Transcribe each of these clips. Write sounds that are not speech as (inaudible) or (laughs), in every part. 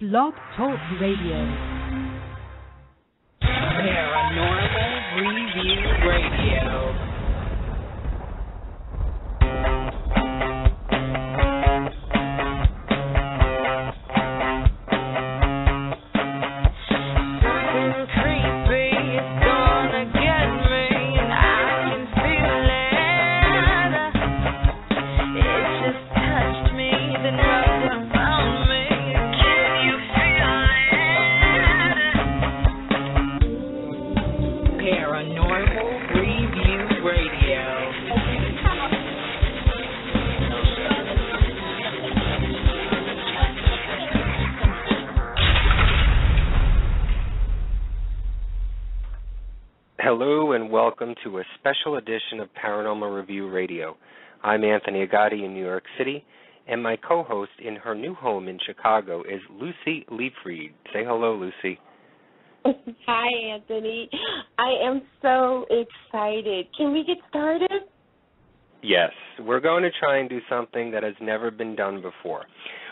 Blog Talk Radio. Paranormal Review Radio. Welcome to a special edition of Paranormal Review Radio. I'm Anthony Agati in New York City, and my co-host in her new home in Chicago is Lucy Liefried. Say hello, Lucy. (laughs) Hi, Anthony. I am so excited. Can we get started? Yes, we're going to try and do something that has never been done before.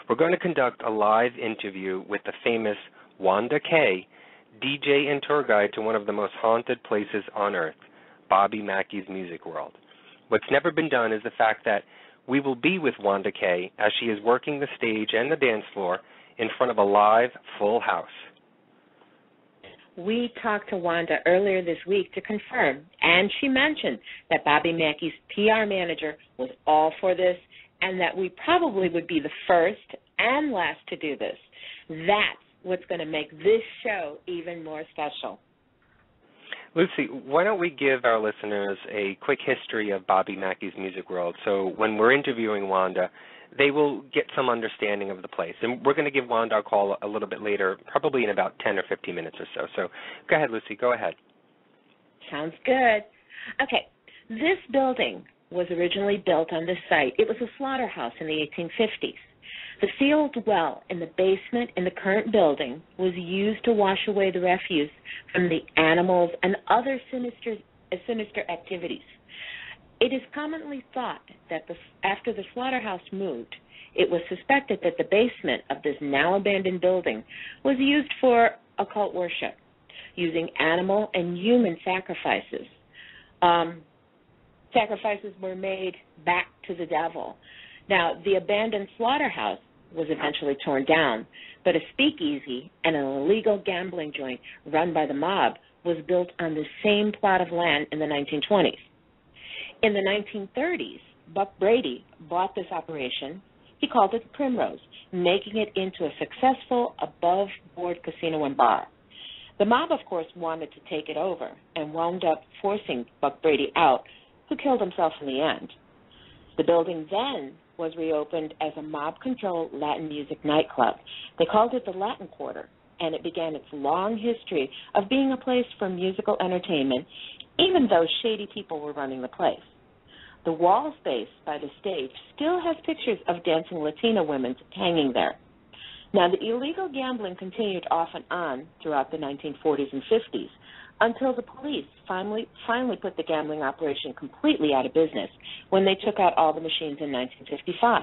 We're going to conduct a live interview with the famous Wanda Kay, DJ and tour guide to one of the most haunted places on earth, Bobby Mackey's Music World. What's never been done is the fact that we will be with Wanda Kay as she is working the stage and the dance floor in front of a live, full house. We talked to Wanda earlier this week to confirm, and she mentioned that Bobby Mackey's PR manager was all for this and that we probably would be the first and last to do this. That's what's going to make this show even more special. Lucy, why don't we give our listeners a quick history of Bobby Mackey's Music World so when we're interviewing Wanda, they will get some understanding of the place. And we're going to give Wanda a call a little bit later, probably in about 10 or 15 minutes or so. So go ahead, Lucy, go ahead. Sounds good. Okay, this building was originally built on this site. It was a slaughterhouse in the 1850s. The sealed well in the basement in the current building was used to wash away the refuse from the animals and other sinister, sinister activities. It is commonly thought that the, after the slaughterhouse moved, it was suspected that the basement of this now abandoned building was used for occult worship, using animal and human sacrifices. Um, sacrifices were made back to the devil. Now, the abandoned slaughterhouse was eventually torn down, but a speakeasy and an illegal gambling joint run by the mob was built on the same plot of land in the 1920s. In the 1930s, Buck Brady bought this operation. He called it the Primrose, making it into a successful above board casino and bar. The mob, of course, wanted to take it over and wound up forcing Buck Brady out, who killed himself in the end. The building then was reopened as a mob controlled Latin music nightclub. They called it the Latin Quarter, and it began its long history of being a place for musical entertainment, even though shady people were running the place. The wall space by the stage still has pictures of dancing Latina women hanging there. Now, the illegal gambling continued off and on throughout the 1940s and 50s until the police finally finally put the gambling operation completely out of business when they took out all the machines in 1955.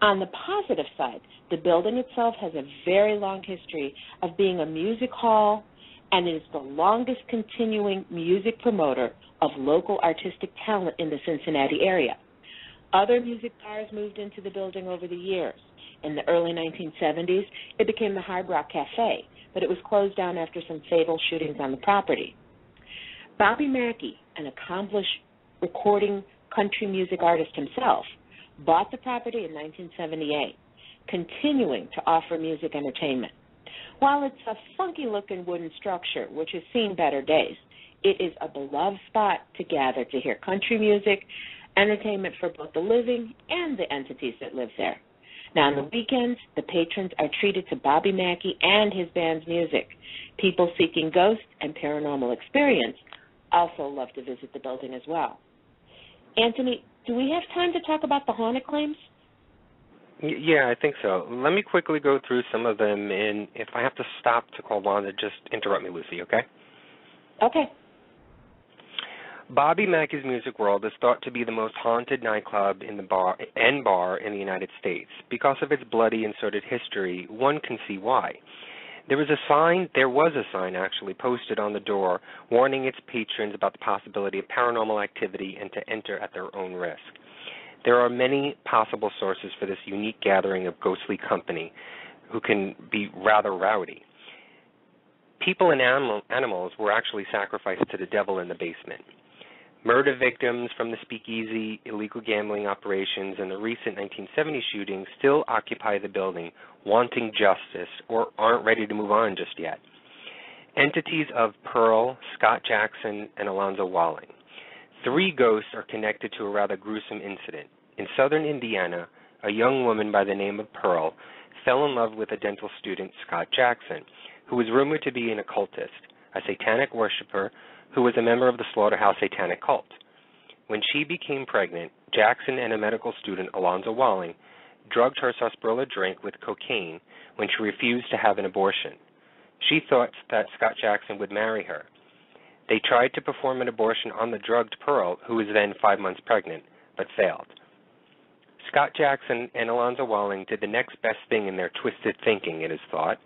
On the positive side, the building itself has a very long history of being a music hall and it is the longest continuing music promoter of local artistic talent in the Cincinnati area. Other music bars moved into the building over the years. In the early 1970s, it became the Hard Rock Cafe, but it was closed down after some fatal shootings on the property. Bobby Mackey, an accomplished recording country music artist himself, bought the property in 1978, continuing to offer music entertainment. While it's a funky looking wooden structure, which has seen better days, it is a beloved spot to gather to hear country music, entertainment for both the living and the entities that live there. Now, on the weekends, the patrons are treated to Bobby Mackey and his band's music. People seeking ghosts and paranormal experience also love to visit the building as well. Anthony, do we have time to talk about the haunted claims? Y- Yeah, I think so. Let me quickly go through some of them, and if I have to stop to call Wanda, just interrupt me, Lucy, okay? Okay. Bobby Mackey's Music World is thought to be the most haunted nightclub in the bar and bar in the United States. Because of its bloody and sordid history, one can see why. There was a sign, there was a sign actually posted on the door warning its patrons about the possibility of paranormal activity and to enter at their own risk. There are many possible sources for this unique gathering of ghostly company who can be rather rowdy. People and animal, animals were actually sacrificed to the devil in the basement. Murder victims from the speakeasy, illegal gambling operations, and the recent 1970 shootings still occupy the building, wanting justice or aren't ready to move on just yet. Entities of Pearl, Scott Jackson, and Alonzo Walling. Three ghosts are connected to a rather gruesome incident. In southern Indiana, a young woman by the name of Pearl fell in love with a dental student, Scott Jackson, who was rumored to be an occultist, a satanic worshiper who was a member of the Slaughterhouse Satanic Cult. When she became pregnant, Jackson and a medical student, Alonzo Walling, drugged her sarsaparilla drink with cocaine when she refused to have an abortion. She thought that Scott Jackson would marry her. They tried to perform an abortion on the drugged Pearl, who was then five months pregnant, but failed. Scott Jackson and Alonzo Walling did the next best thing in their twisted thinking, it is thought.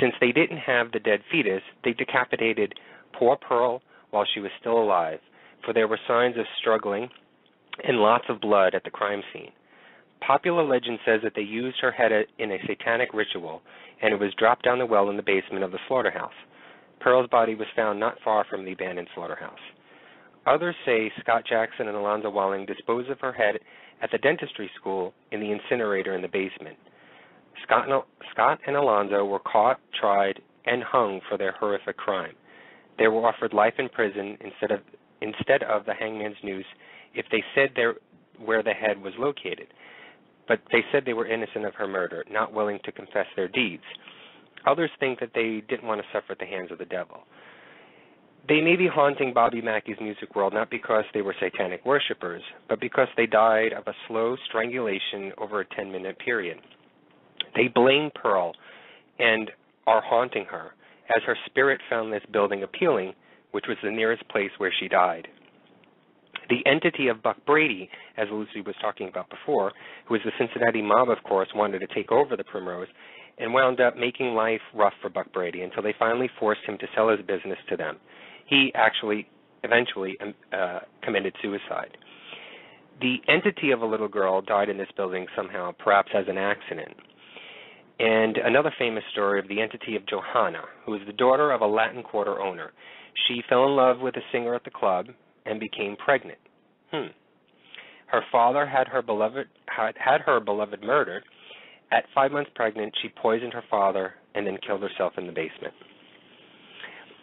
Since they didn't have the dead fetus, they decapitated poor Pearl while she was still alive, for there were signs of struggling and lots of blood at the crime scene. Popular legend says that they used her head in a satanic ritual, and it was dropped down the well in the basement of the slaughterhouse. Pearl's body was found not far from the abandoned slaughterhouse. Others say Scott Jackson and Alonzo Walling disposed of her head at the dentistry school in the incinerator in the basement. Scott and, Scott and Alonzo were caught, tried, and hung for their horrific crime. They were offered life in prison instead of instead of the hangman's noose if they said where the head was located. But they said they were innocent of her murder, not willing to confess their deeds. Others think that they didn't want to suffer at the hands of the devil. They may be haunting Bobby Mackey's music world not because they were satanic worshippers, but because they died of a slow strangulation over a 10 minute period. They blame Pearl and are haunting her as her spirit found this building appealing, which was the nearest place where she died. The entity of Buck Brady, as Lucy was talking about before, who was the Cincinnati mob, of course, wanted to take over the Primrose, and wound up making life rough for Buck Brady until they finally forced him to sell his business to them. He actually eventually um, uh, committed suicide. The entity of a little girl died in this building somehow, perhaps as an accident and another famous story of the entity of Johanna, who was the daughter of a Latin Quarter owner. She fell in love with a singer at the club and became pregnant. Hmm. Her father had her beloved had, had her beloved murdered. At five months pregnant, she poisoned her father and then killed herself in the basement.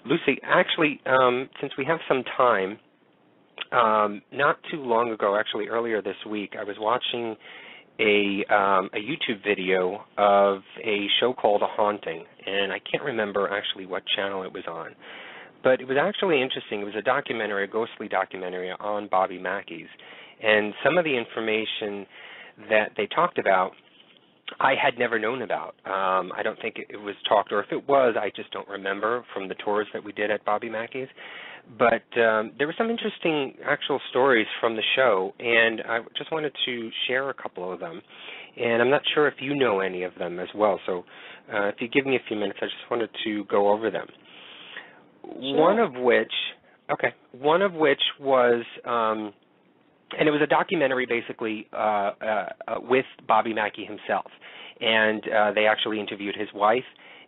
Lucy, actually, um, since we have some time, um, not too long ago, actually earlier this week, I was watching a um, a YouTube video of a show called A Haunting, and I can't remember actually what channel it was on, but it was actually interesting. It was a documentary, a ghostly documentary on Bobby Mackey's, and some of the information that they talked about. I had never known about. Um, I don't think it was talked, or if it was, I just don't remember from the tours that we did at Bobby Mackey's. But um, there were some interesting actual stories from the show, and I just wanted to share a couple of them. And I'm not sure if you know any of them as well. So uh, if you give me a few minutes, I just wanted to go over them. Sure. One of which, okay, one of which was, um, and it was a documentary basically uh, uh, uh with Bobby Mackey himself, and uh, they actually interviewed his wife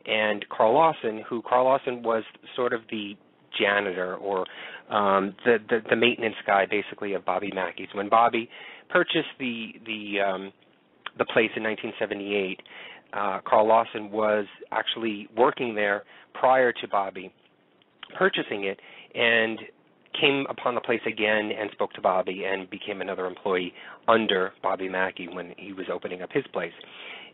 and Carl Lawson, who Carl Lawson was sort of the janitor or um, the, the the maintenance guy, basically of Bobby Mackey's. When Bobby purchased the the um, the place in 1978, uh, Carl Lawson was actually working there prior to Bobby purchasing it, and came upon the place again and spoke to Bobby and became another employee under Bobby Mackey when he was opening up his place.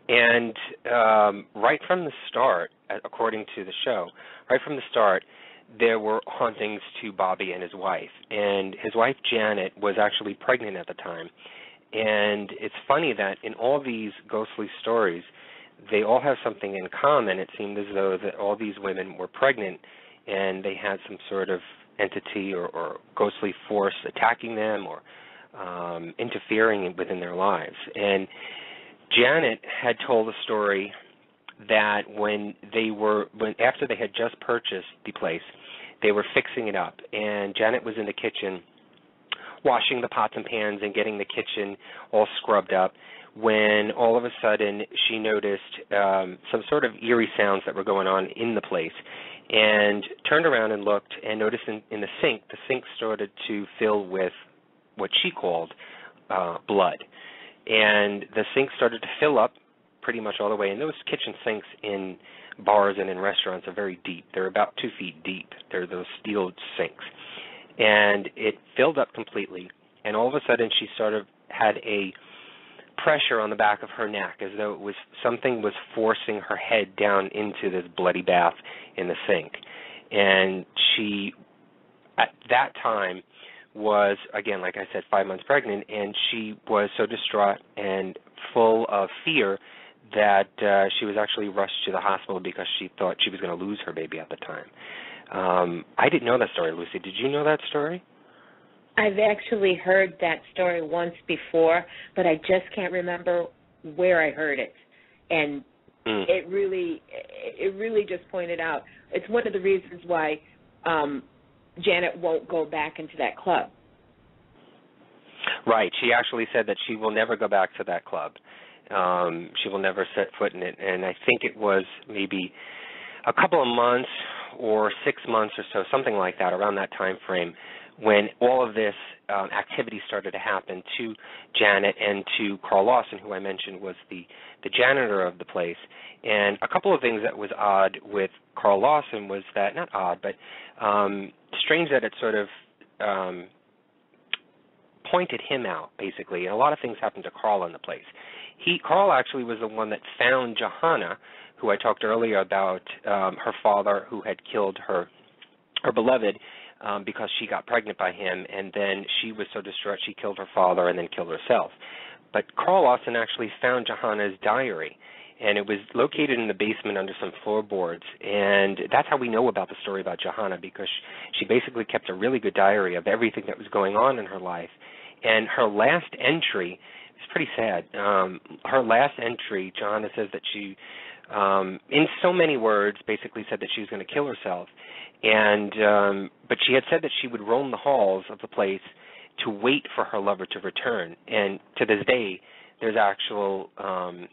And um, right from the start, according to the show, right from the start, there were hauntings to Bobby and his wife. And his wife Janet was actually pregnant at the time. And it's funny that in all these ghostly stories, they all have something in common. It seemed as though that all these women were pregnant and they had some sort of entity or, or ghostly force attacking them or um, interfering within their lives. And Janet had told a story that when they were when after they had just purchased the place, they were fixing it up, and Janet was in the kitchen washing the pots and pans and getting the kitchen all scrubbed up when all of a sudden she noticed um, some sort of eerie sounds that were going on in the place and turned around and looked and noticed in, in the sink the sink started to fill with what she called uh, blood. And the sink started to fill up pretty much all the way. And those kitchen sinks in bars and in restaurants are very deep. They're about two feet deep. They're those steel sinks. And it filled up completely and all of a sudden she sort of had a pressure on the back of her neck as though it was something was forcing her head down into this bloody bath in the sink. And she at that time was again like i said 5 months pregnant and she was so distraught and full of fear that uh she was actually rushed to the hospital because she thought she was going to lose her baby at the time um i didn't know that story lucy did you know that story I've actually heard that story once before, but I just can't remember where I heard it. And mm. it really it really just pointed out it's one of the reasons why um Janet won't go back into that club. Right. She actually said that she will never go back to that club. Um she will never set foot in it and I think it was maybe a couple of months or 6 months or so something like that around that time frame when all of this um, activity started to happen to Janet and to Carl Lawson, who I mentioned was the the janitor of the place. And a couple of things that was odd with Carl Lawson was that not odd, but um, strange that it sort of um, pointed him out basically. And a lot of things happened to Carl in the place. He Carl actually was the one that found Johanna, who I talked earlier about um, her father who had killed her her beloved um, because she got pregnant by him, and then she was so distraught she killed her father and then killed herself. But Carl Lawson actually found Johanna's diary, and it was located in the basement under some floorboards. And that's how we know about the story about Johanna, because she basically kept a really good diary of everything that was going on in her life. And her last entry is pretty sad. Um, her last entry, Johanna says that she, um, in so many words, basically said that she was going to kill herself and um but she had said that she would roam the halls of the place to wait for her lover to return and to this day there's actual um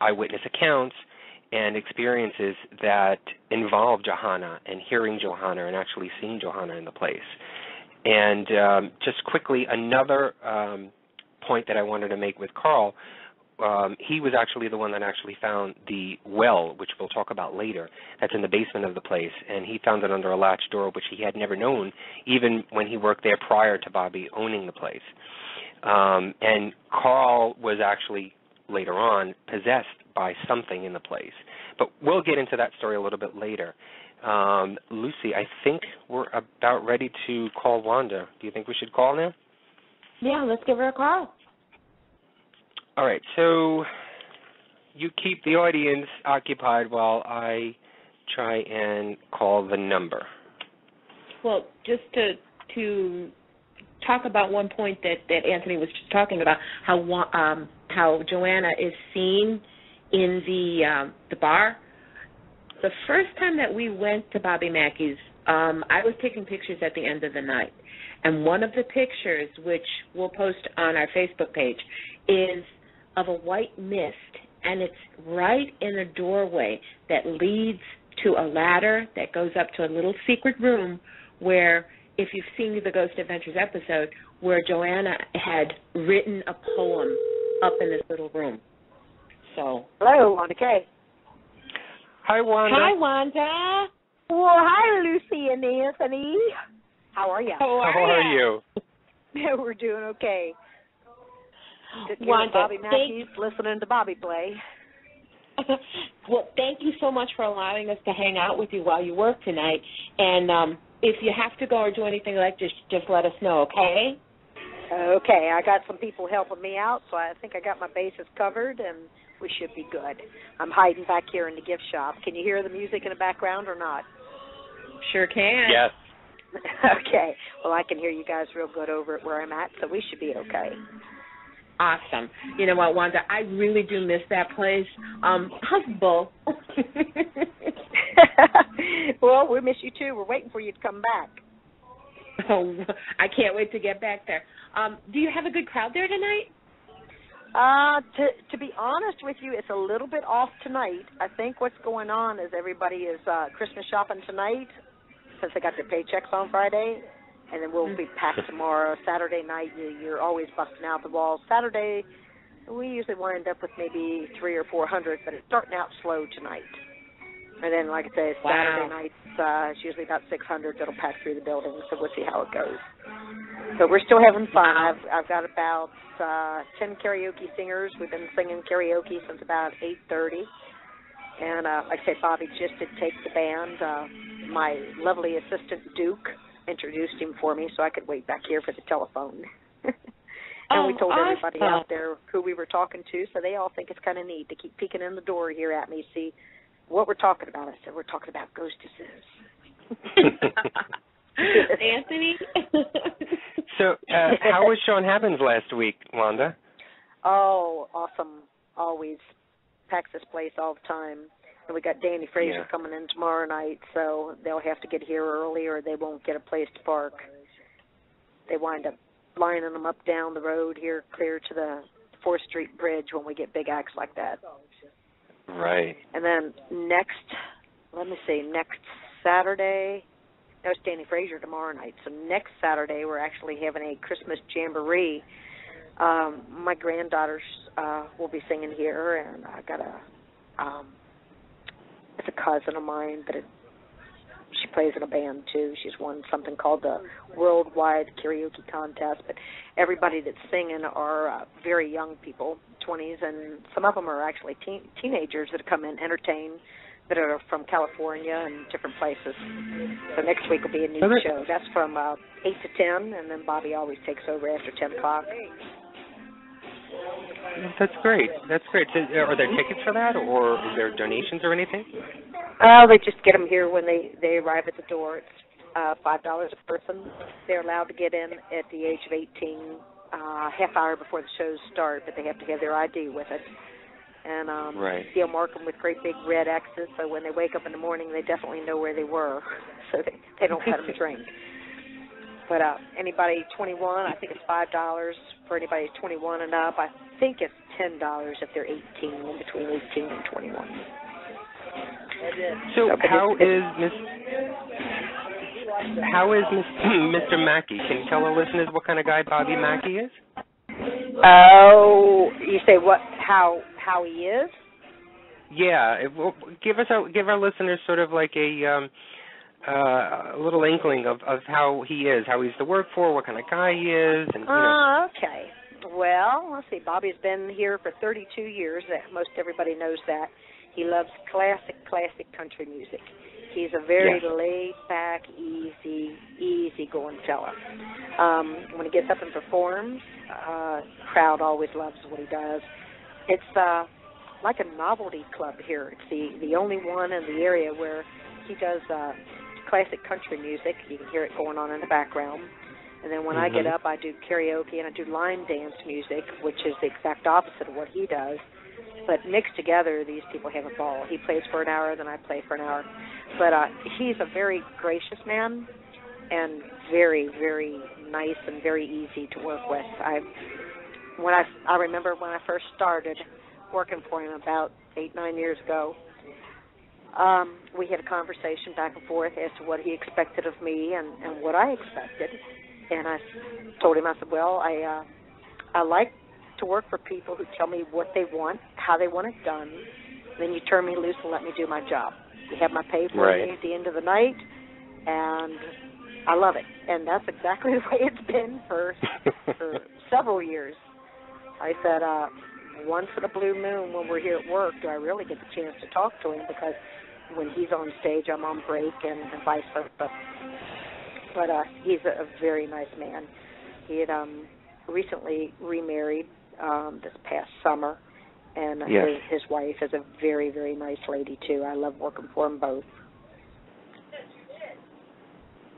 eyewitness accounts and experiences that involve Johanna and hearing Johanna and actually seeing Johanna in the place. And um, just quickly, another um, point that I wanted to make with Carl um, he was actually the one that actually found the well, which we'll talk about later, that's in the basement of the place, and he found it under a latch door, which he had never known, even when he worked there prior to Bobby owning the place. Um, and Carl was actually later on possessed by something in the place, but we'll get into that story a little bit later. Um, Lucy, I think we're about ready to call Wanda. Do you think we should call now? Yeah, let's give her a call. All right, so you keep the audience occupied while I try and call the number. Well, just to to talk about one point that that Anthony was just talking about how um how Johanna is seen in the um the bar. The first time that we went to Bobby Mackey's, um I was taking pictures at the end of the night. And one of the pictures which we'll post on our Facebook page is of a white mist, and it's right in a doorway that leads to a ladder that goes up to a little secret room where, if you've seen the Ghost Adventures episode, where Johanna had written a poem up in this little room. So. Hello, Wanda Kay. Hi, Wanda. Hi, Wanda. Well, hi, Lucy and Anthony. How are you? How are, How are you? (laughs) We're doing okay. Sitting Wanda, Bobby thank- Matthews, listening to Bobby play. (laughs) well, thank you so much for allowing us to hang out with you while you work tonight. And um, if you have to go or do anything like this, just let us know, okay? Okay, I got some people helping me out, so I think I got my bases covered, and we should be good. I'm hiding back here in the gift shop. Can you hear the music in the background or not? Sure can. Yes. (laughs) okay. Well, I can hear you guys real good over at where I'm at, so we should be okay. Awesome. You know what, Wanda? I really do miss that place. Um, Bull? (laughs) well, we miss you too. We're waiting for you to come back. oh, I can't wait to get back there. Um, do you have a good crowd there tonight? Uh, to to be honest with you, it's a little bit off tonight. I think what's going on is everybody is uh Christmas shopping tonight since they got their paychecks on Friday, and then we'll be packed tomorrow. Saturday night, you, you're always busting out the walls. Saturday, we usually wind up with maybe three or four hundred, but it's starting out slow tonight. And then, like I say, Wow. Saturday nights, uh, it's usually about 600 that'll pack through the building, so we'll see how it goes. But we're still having fun. I've, I've got about uh, 10 karaoke singers. We've been singing karaoke since about 8.30. And uh, like I said, Bobby just did take the band. Uh, my lovely assistant, Duke, introduced him for me so I could wait back here for the telephone. (laughs) and we Oh, told everybody awesome. out there who we were talking to, so they all think it's kind of neat to keep peeking in the door here at me, see what we're talking about. I said, we're talking about ghostesses. (laughs) (laughs) Anthony? so, uh, how was Sean Happens last week, Wanda? Oh, awesome. Always packs this place all the time. And we got Danny Fraser Yeah. coming in tomorrow night, so they'll have to get here early or they won't get a place to park. They wind up lining them up down the road here clear to the Fourth Street Bridge when we get big acts like that. Right. And then next, let me see, next Saturday, no, it's Danny Fraser tomorrow night. So next Saturday, we're actually having a Christmas jamboree. Um, my granddaughters uh, will be singing here, and I got a, um, it's a cousin of mine, but it, she plays in a band too. She's won something called the Worldwide Karaoke Contest. But everybody that's singing are uh, very young people, 20s, and some of them are actually teen- teenagers that come in, entertain, that are from California and different places. So next week will be a new show. That's from uh, 8 to 10, and then Bobby always takes over after 10 o'clock. That's great. That's great. So, are there tickets for that, or is there donations or anything? Oh, they just get them here when they they arrive at the door. It's uh, five dollars a person. They're allowed to get in at the age of eighteen, uh, half hour before the shows start, but they have to have their ID with it. And um, Right. they'll mark them with great big red X's, so when they wake up in the morning, they definitely know where they were, (laughs) so they they don't let them drink. But uh, anybody 21, I think it's five dollars for anybody 21 and up. I think it's ten dollars if they're 18, in between 18 and 21. So, how is Miss? How is Miss, (clears throat) Mr. Mackey? Can you tell our listeners what kind of guy Bobby Mackey is? Oh, you say what? How how he is? Yeah, it, well, give us a, give our listeners sort of like a um, uh, a little inkling of of how he is, how he's to work for, what kind of guy he is, and you know. Oh, okay. Well, let's see. Bobby's been here for 32 years. Most everybody knows that. He loves classic, classic country music. He's a very Yes. laid back, easy, easy going fella. Um, when he gets up and performs, uh, crowd always loves what he does. It's uh, like a novelty club here. It's the the only one in the area where he does uh, classic country music. You can hear it going on in the background. And then when I get Mhm. up, I do karaoke and I do line dance music, which is the exact opposite of what he does. But mixed together, these people have a ball. He plays for an hour, then I play for an hour. But uh, he's a very gracious man and very, very nice and very easy to work with. I when I I remember when I first started working for him about eight nine years ago. Um, we had a conversation back and forth as to what he expected of me and and what I expected, and I told him I said, well, I uh, I like to work for people who tell me what they want, how they want it done. Then you turn me loose and let me do my job. You have my pay for Right. me at the end of the night, and I love it. And that's exactly (laughs) the way it's been for for (laughs) several years. I said, uh, once in a blue moon when we're here at work do I really get the chance to talk to him because when he's on stage I'm on break and, and vice versa. But uh he's a, a very nice man. He had um recently remarried um this past summer and Yes. his his wife is a very, very nice lady too. I love working for them both.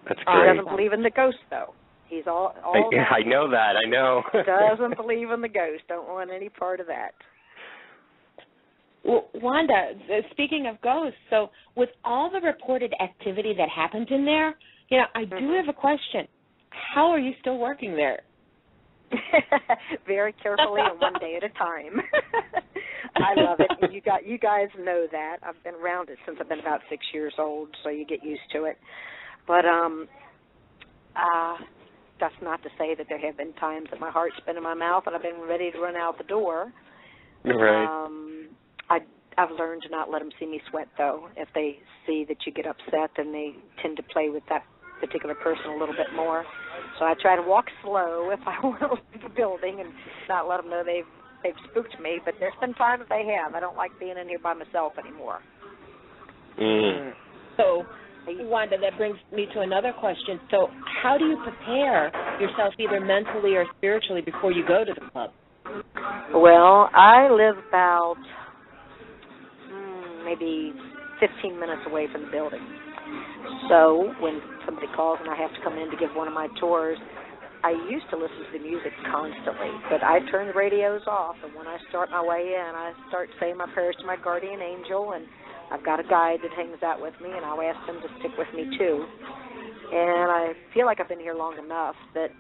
That's great. He doesn't believe in the ghost though. He's all all I, (laughs) yeah, I know that. I know. doesn't (laughs) believe in the ghost. Don't want any part of that. Well, Wanda, uh, speaking of ghosts, so with all the reported activity that happens in there, you know, I do Mhm. have a question. How are you still working there? (laughs) Very carefully and (laughs) one day at a time. (laughs) I love it. And you got you guys know that. I've been around it since I've been about six years old, so you get used to it. But um uh that's not to say that there have been times that my heart's been in my mouth and I've been ready to run out the door. right. Um, I I've learned to not let them see me sweat though. If they see that you get upset, then they tend to play with that particular person a little bit more. So I try to walk slow (laughs) if I want to leave the building and not let them know they've they've spooked me. But there's been times they have. I don't like being in here by myself anymore. Mm. So, Wanda, that brings me to another question. So, how do you prepare yourself either mentally or spiritually before you go to the club? Well, I live about maybe 15 minutes away from the building. So when somebody calls and I have to come in to give one of my tours, I used to listen to the music constantly, but I turn the radios off, and when I start my way in, I start saying my prayers to my guardian angel, and I've got a guide that hangs out with me, and I'll ask them to stick with me too. And I feel like I've been here long enough that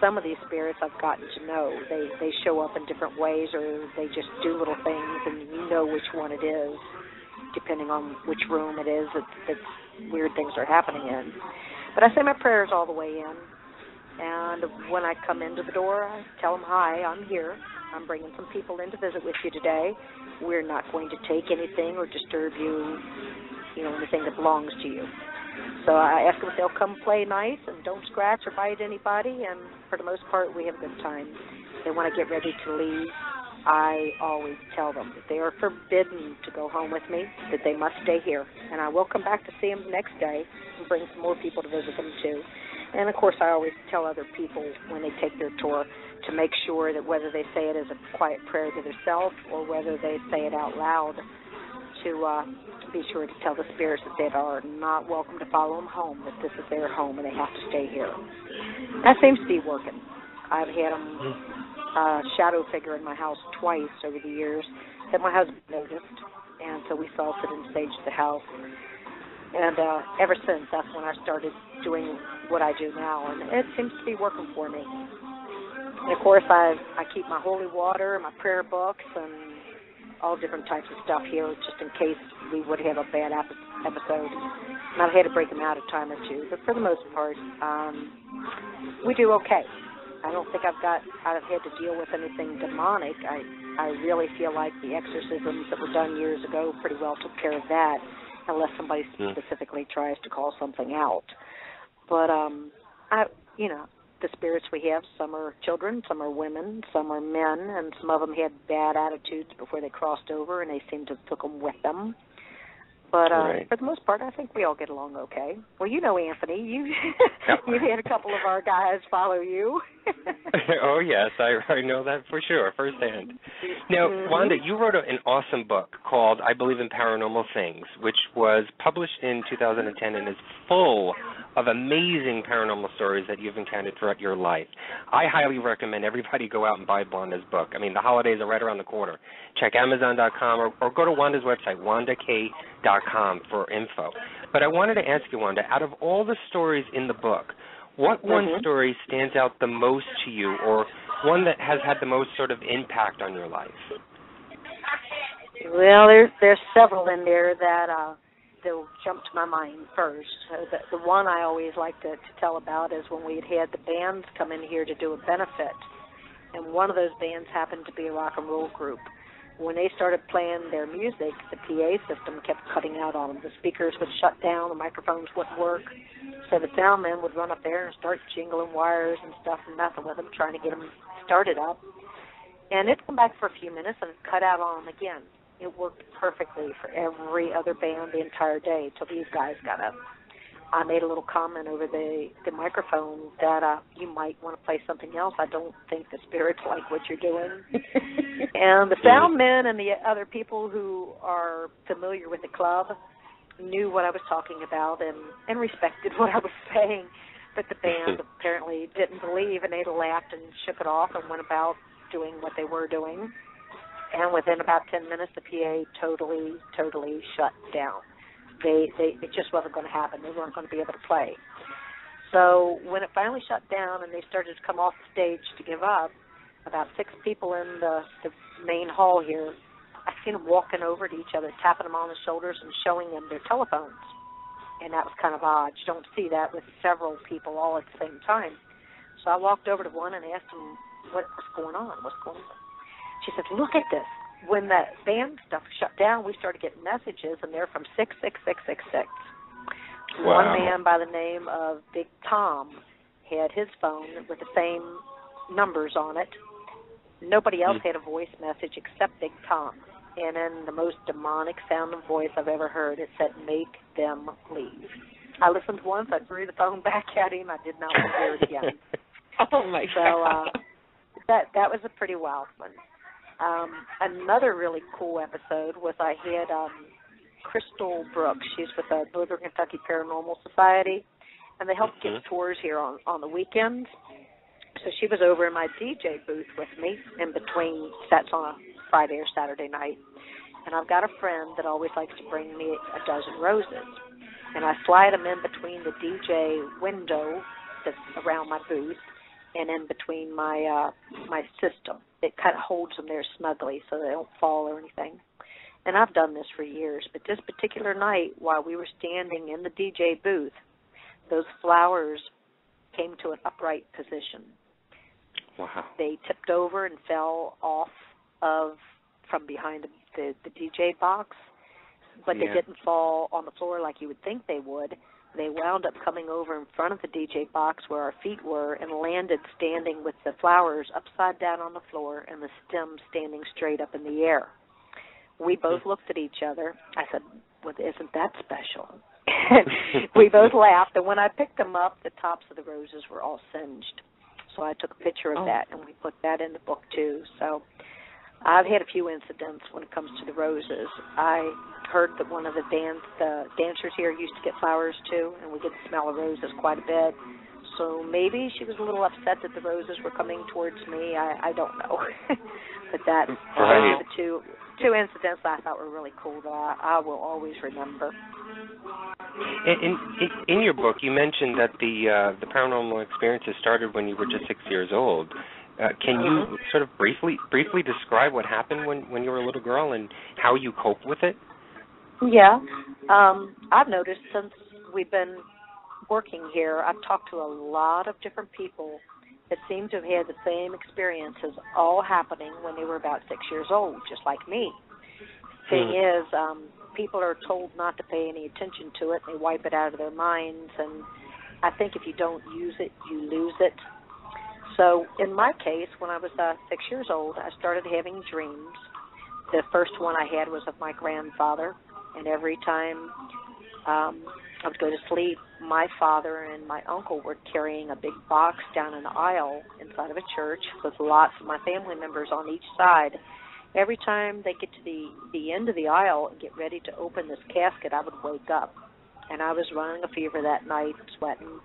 some of these spirits I've gotten to know. They they show up in different ways, or they just do little things, and you know which one it is, depending on which room it is that, that weird things are happening in. But I say my prayers all the way in, and when I come into the door, I tell them, "Hi, I'm here. I'm bringing some people in to visit with you today. We're not going to take anything or disturb you, you know, anything that belongs to you." So I ask them if they'll come play nice and don't scratch or bite anybody, and for the most part, we have a good time. They want to get ready to leave, I always tell them that they are forbidden to go home with me, that they must stay here, and I will come back to see them the next day and bring some more people to visit them too. And of course, I always tell other people when they take their tour to make sure that whether they say it as a quiet prayer to themselves or whether they say it out loud, to uh, be sure to tell the spirits that they are not welcome to follow them home, that this is their home and they have to stay here. That seems to be working. I've had them uh, shadow figure in my house twice over the years that my husband noticed, and so we salted and staged the house. And uh, ever since, that's when I started doing what I do now, and it seems to be working for me. And of course, I I keep my holy water, my prayer books, and all different types of stuff here, just in case we would have a bad ep- episode. And I've had to break them out a time or two, but for the most part, um, we do okay. I don't think I've got I've had to deal with anything demonic. I I really feel like the exorcisms that were done years ago pretty well took care of that, unless somebody Hmm. specifically tries to call something out. But um, I you know the spirits we have. Some are children, some are women, some are men, and some of them had bad attitudes before they crossed over, and they seem to have took them with them. But uh, Right. for the most part, I think we all get along okay. Well, you know, Anthony, you (laughs) you've had a couple of our guys follow you. (laughs) oh yes, I I know that for sure, firsthand. Now, Mhm. Wanda, you wrote a, an awesome book called "I Believe in Paranormal Things," which was published in 2010 and is full of amazing paranormal stories that you've encountered throughout your life. I highly recommend everybody go out and buy Wanda's book. I mean, the holidays are right around the corner. Check Amazon.com or, or go to Wanda's website, WandaK.com, for info. But I wanted to ask you, Wanda, out of all the stories in the book, what one Mhm. story stands out the most to you, or one that has had the most sort of impact on your life? Well, there's there's several in there that uh that'll jump to my mind first. Uh, the, the one I always like to, to tell about is when we had had the bands come in here to do a benefit, and one of those bands happened to be a rock and roll group. When they started playing their music, the PA system kept cutting out on them. The speakers would shut down, the microphones wouldn't work, so the sound men would run up there and start jingling wires and stuff and messing with them, trying to get them started up. And it'd come back for a few minutes and cut out on them again it worked perfectly for every other band the entire day till these guys got up. I made a little comment over the the microphone that uh you might want to play something else. I don't think the spirits like what you're doing. (laughs) and the sound men and the other people who are familiar with the club knew what I was talking about and and respected (laughs) what I was saying. But the band (laughs) apparently didn't believe, and they laughed and shook it off and went about doing what they were doing. And within about ten minutes, the PA totally, totally shut down. They, they, it just wasn't going to happen. They weren't going to be able to play. So when it finally shut down and they started to come off the stage to give up, about six people in the, the main hall here, I seen them walking over to each other, tapping them on the shoulders and showing them their telephones. And that was kind of odd. You don't see that with several people all at the same time. So I walked over to one and asked him, what, what's going on? What's going on? She said, look at this. When that band stuff shut down, we started getting messages, and they're from 66666. Wow. One man by the name of Big Tom had his phone with the same numbers on it. Nobody else Hmm. had a voice message except Big Tom. And in the most demonic sounding voice I've ever heard, it said, Make them leave. I listened once, I threw the phone (laughs) back at him, I did not want to hear it again. (laughs) Oh my So god. uh that that was a pretty wild one. Um another really cool episode was I had um Crystal Brooks. She's with the Northern Kentucky Paranormal Society and they help give Mhm. tours here on on the weekends. So she was over in my DJ booth with me in between sets on a Friday or Saturday night. And I've got a friend that always likes to bring me a dozen roses. And I slide them in between the DJ window that's around my booth and in between my uh my system. It kind of holds them there snugly so they don't fall or anything. And I've done this for years, but this particular night while we were standing in the DJ booth, those flowers came to an upright position. wow. They tipped over and fell off of from behind the the, the DJ box, but Yeah. they didn't fall on the floor like you would think they would. They wound up coming over in front of the DJ box where our feet were and landed standing with the flowers upside down on the floor and the stem standing straight up in the air. We hmm. both looked at each other. I said, "Well, isn't that special?" (laughs) we both (laughs) laughed, and when I picked them up, the tops of the roses were all singed. So I took a picture of Oh. that, and we put that in the book too. So I've had a few incidents when it comes to the roses. I heard that one of the dance the dancers here used to get flowers too, and we get the smell of roses quite a bit. So maybe she was a little upset that the roses were coming towards me. I I don't know, (laughs) but that (laughs) Right. the two two incidents I thought were really cool that I, I will always remember. In, in in your book, you mentioned that the uh, the paranormal experiences started when you were just six years old. Uh, can you Mhm. sort of briefly briefly describe what happened when when you were a little girl and how you cope with it? Yeah. Um, I've noticed since we've been working here, I've talked to a lot of different people that seem to have had the same experiences all happening when they were about six years old, just like me. Thing Hmm. is, um, people are told not to pay any attention to it. They wipe it out of their minds, and I think if you don't use it, you lose it. So, in my case, when I was uh, six years old, I started having dreams. The first one I had was of my grandfather, and every time um, I would go to sleep, my father and my uncle were carrying a big box down an aisle inside of a church with lots of my family members on each side. Every time they get to the the end of the aisle and get ready to open this casket, I would wake up, and I was running a fever that night, sweating,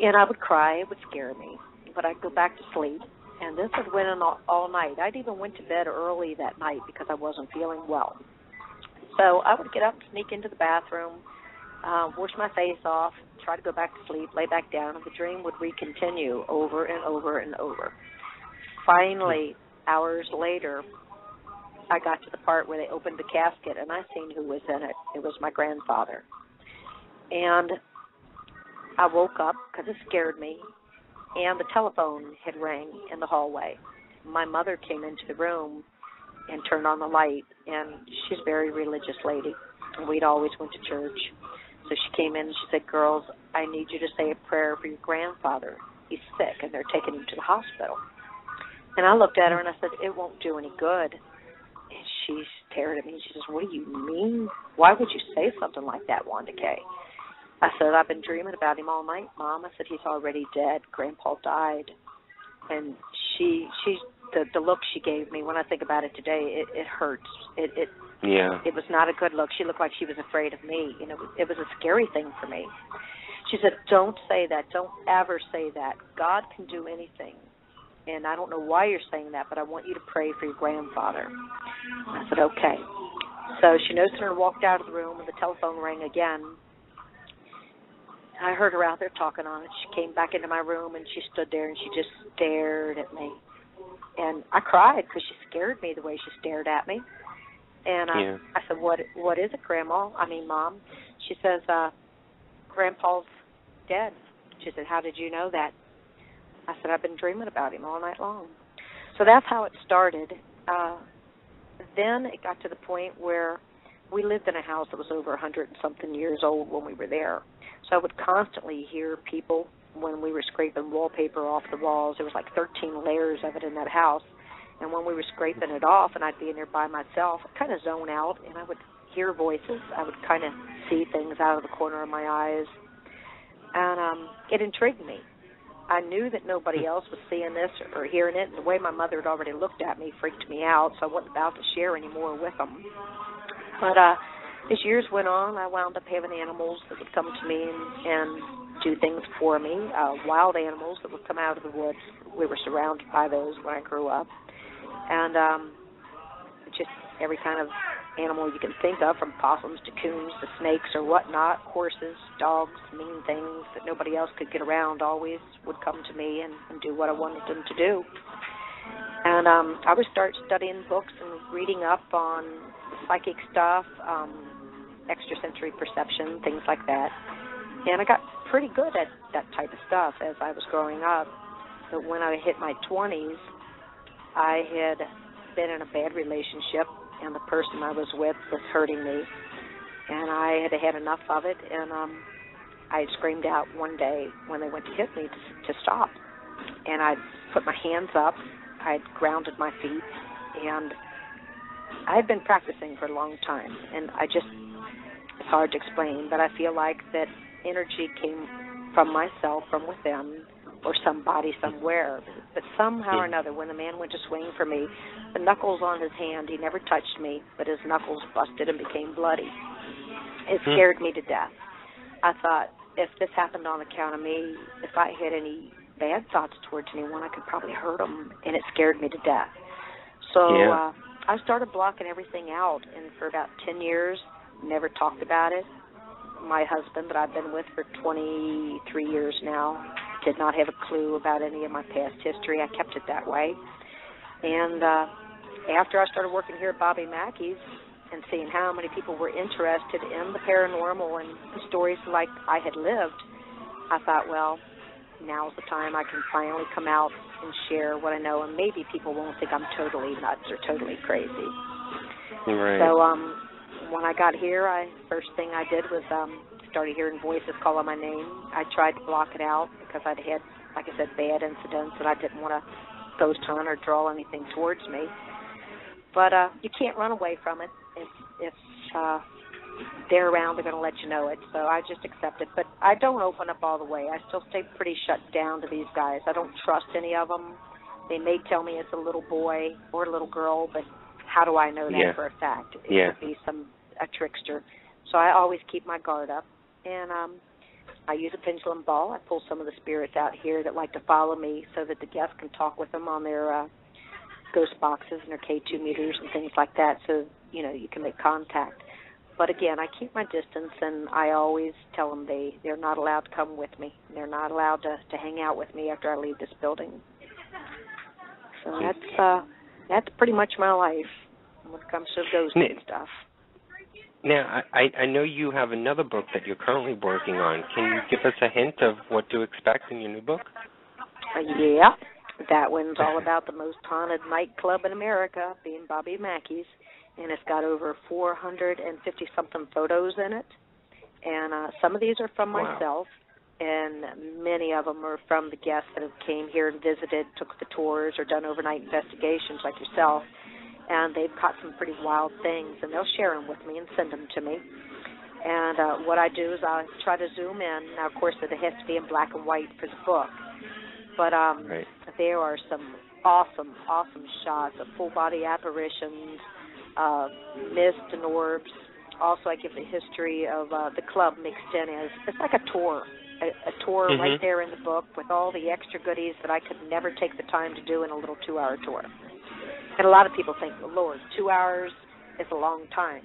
and I would cry. It would scare me, but I'd go back to sleep. And this had went on all, all night. I'd even went to bed early that night because I wasn't feeling well. So I would get up, sneak into the bathroom, uh, wash my face off, try to go back to sleep, lay back down, and the dream would recontinue over and over and over. Finally, hours later, I got to the part where they opened the casket, and I seen who was in it. It was my grandfather. And I woke up because it scared me, and the telephone had rang in the hallway. My mother came into the room and turned on the light, and she's a very religious lady, and we'd always went to church. So she came in and she said, "Girls, I need you to say a prayer for your grandfather. He's sick, and they're taking him to the hospital." And I looked at her and I said, "It won't do any good." And she stared at me and she says, "What do you mean? Why would you say something like that, Wanda Kay?" I said, "I've been dreaming about him all night, Mom." I said, "He's already dead. Grandpa died." And she she the the look she gave me when I think about it today, it it hurts. It it Yeah. it was not a good look. She looked like she was afraid of me. You know, it was a scary thing for me. She said, "Don't say that. Don't ever say that. God can do anything." And I don't know why you're saying that, but I want you to pray for your grandfather. I said, "Okay." So she no sooner walked out of the room, and the telephone rang again. I heard her out there talking on it. She came back into my room, and she stood there, and she just stared at me. And I cried because she scared me the way she stared at me. And uh, Yeah. I said, "What? What is it, Grandma? I mean, Mom?" She says, uh, "Grandpa's dead." She said, "How did you know that?" I said, "I've been dreaming about him all night long." So that's how it started. Uh, then it got to the point where we lived in a house that was over a hundred and something years old when we were there. So I would constantly hear people when we were scraping wallpaper off the walls. There was like 13 layers of it in that house. And when we were scraping it off and I'd be in there by myself, I'd kind of zone out and I would hear voices. I would kind of see things out of the corner of my eyes. And um it intrigued me. I knew that nobody else was seeing this or hearing it, and the way my mother had already looked at me freaked me out, so I wasn't about to share any more with them. But uh as years went on, I wound up having animals that would come to me and, and do things for me. Uh, wild animals that would come out of the woods. We were surrounded by those when I grew up, and um, just every kind of animal you can think of, from possums to coons to snakes or whatnot. Horses, dogs, mean things that nobody else could get around always would come to me and, and do what I wanted them to do. And um, I would start studying books and reading up on psychic stuff, um, extrasensory perception, things like that. And I got pretty good at that type of stuff as I was growing up. But when I hit my 20s, I had been in a bad relationship, and the person I was with was hurting me. And I had had enough of it, and um, I screamed out one day when they went to hit me to, to stop. And I put my hands up, I grounded my feet, and I had been practicing for a long time. And I just, it's hard to explain, but I feel like that energy came from myself, from within, or somebody somewhere. But somehow or another, when the man went to swing for me, the knuckles on his hand, he never touched me, but his knuckles busted and became bloody. It Hmm. scared me to death. I thought, if this happened on account of me, if I had any bad thoughts towards anyone, I could probably hurt them, and it scared me to death. So Yeah. uh, I started blocking everything out, and for about 10 years, never talked about it. My husband that I've been with for 23 years now did not have a clue about any of my past history. I kept it that way. And uh, after I started working here at Bobby Mackey's and seeing how many people were interested in the paranormal and the stories like I had lived, I thought, well, now's the time I can finally come out and share what I know, and maybe people won't think I'm totally nuts or totally crazy. Right. So um when I got here, I first thing I did was um started hearing voices calling my name. I tried to block it out because I'd had, like I said, bad incidents, and I didn't want to ghost hunt or draw anything towards me. But uh you can't run away from it. If if uh they're around, they're going to let you know it. So I just accept it. But I don't open up all the way. I still stay pretty shut down to these guys. I don't trust any of them. They may tell me it's a little boy or a little girl, but how do I know that Yeah. for a fact? It Yeah. could be some a trickster. So I always keep my guard up, and um, I use a pendulum ball. I pull some of the spirits out here that like to follow me, so that the guests can talk with them on their uh, ghost boxes and their K2 meters and things like that. So you know you can make contact. But again, I keep my distance, and I always tell them they they're not allowed to come with me. They're not allowed to to hang out with me after I leave this building. So that's uh that's pretty much my life when it comes to ghosting Nick. stuff. Now, I, I know you have another book that you're currently working on. Can you give us a hint of what to expect in your new book? Uh, yeah, that one's all about the most haunted nightclub in America, being Bobby Mackey's, and it's got over 450 something photos in it. And uh, some of these are from Wow. myself, and many of them are from the guests that have came here and visited, took the tours, or done overnight investigations like yourself. And they've caught some pretty wild things, and they'll share them with me and send them to me. And uh, what I do is I try to zoom in. Now, of course, it has to be in black and white for the book but um Right. there are some awesome, awesome shots of full body apparitions, uh, mist and orbs. Also, I give the history of uh, the club mixed in as it's like a tour, a, a tour Mhm. right there in the book with all the extra goodies that I could never take the time to do in a little two-hour tour. And a lot of people think, oh, Lord, two hours is a long time.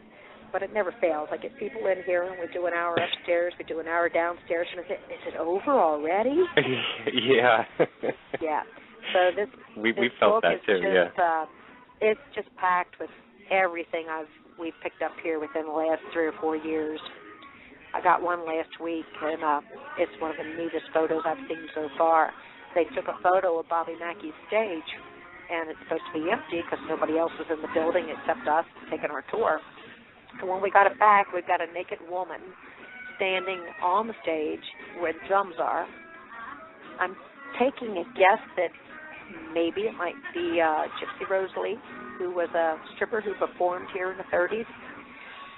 But it never fails. I get people in here and we do an hour upstairs, we do an hour downstairs, and I say, is it over already? (laughs) yeah. (laughs) yeah. So this We this we felt book that is too. Yeah. just, Uh, it's just packed with everything I've we've picked up here within the last three or four years. I got one last week, and uh, it's one of the neatest photos I've seen so far. They took a photo of Bobby Mackey's stage, and it's supposed to be empty because nobody else was in the building except us taking our tour. And when we got it back, we've got a naked woman standing on the stage where the drums are. I'm taking a guess that maybe it might be uh, Gypsy Rose Lee, who was a stripper who performed here in the 30s.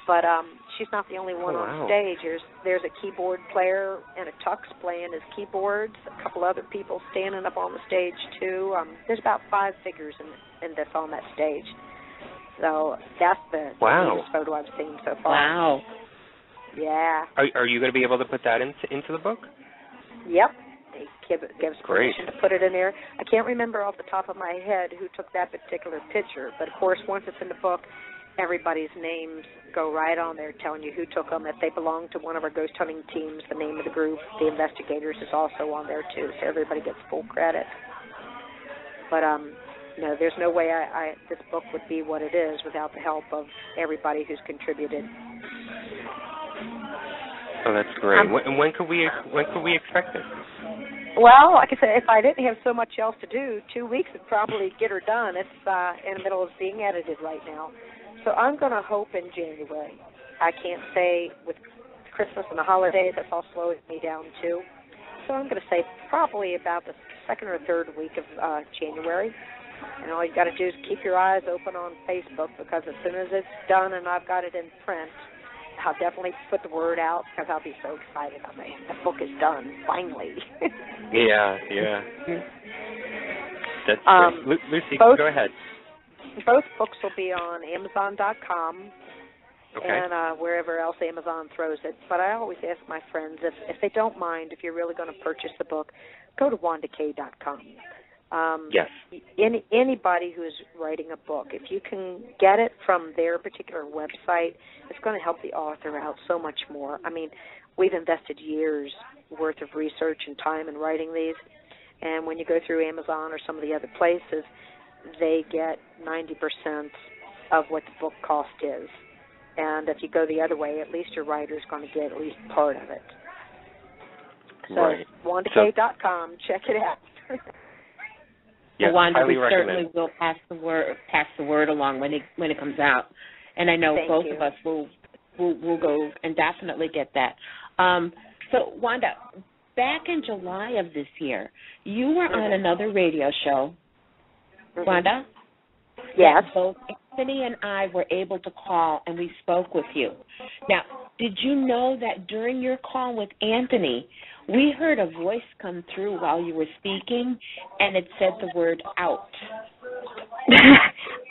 But um, she's not the only one Oh, on stage. There's there's a keyboard player and a tux playing his keyboards. A couple other people standing up on the stage too. Um, there's about five figures in in this on that stage. So that's the, the Wow. neatest photo I've seen so far. Wow. Yeah. Are are you going to be able to put that into into the book? Yep. They give gives Great. permission to put it in there. I can't remember off the top of my head who took that particular picture, but of course, once it's in the book, everybody's names go right on there, telling you who took them. If they belong to one of our ghost hunting teams, the name of the group, the investigators is also on there too, so everybody gets full credit. But um, no, there's no way I, I this book would be what it is without the help of everybody who's contributed. Oh, that's great. Um, when, and when could we when could we expect it? Well, like I said, if I didn't have so much else to do, two weeks would probably get her done. It's uh, in the middle of being edited right now, so I'm going to hope in January. I can't say with Christmas and the holidays, that's all slowing me down too. So I'm going to say probably about the second or third week of uh, January. And all you got to do is keep your eyes open on Facebook because as soon as it's done and I've got it in print, I'll definitely put the word out because I'll be so excited. I'm like, the book is done finally. Yeah, yeah. (laughs) That's Um. Lu- Lucy, both- go ahead. Both books will be on Amazon.com Okay. and uh, wherever else Amazon throws it. But I always ask my friends if if they don't mind, if you're really going to purchase the book, go to WandaKay.com. Um, yes. any anybody who's writing a book, if you can get it from their particular website, it's going to help the author out so much more. I mean, we've invested years worth of research and time in writing these, and when you go through Amazon or some of the other places, they get 90% of what the book cost is. And if you go the other way, at least your writer's going to get at least part of it. So, Right. WandaKay.com, check it out. (laughs) Yes, Wanda, highly we recommend. certainly will pass the word pass the word along when it when it comes out, and I know Thank both you. of us will will will go and definitely get that. Um, so Wanda, back in July of this year, you were on another radio show, Mhm. Wanda. Yes. Both Anthony and I were able to call and we spoke with you. Now, did you know that during your call with Anthony, we heard a voice come through while you were speaking and it said the word out. (laughs)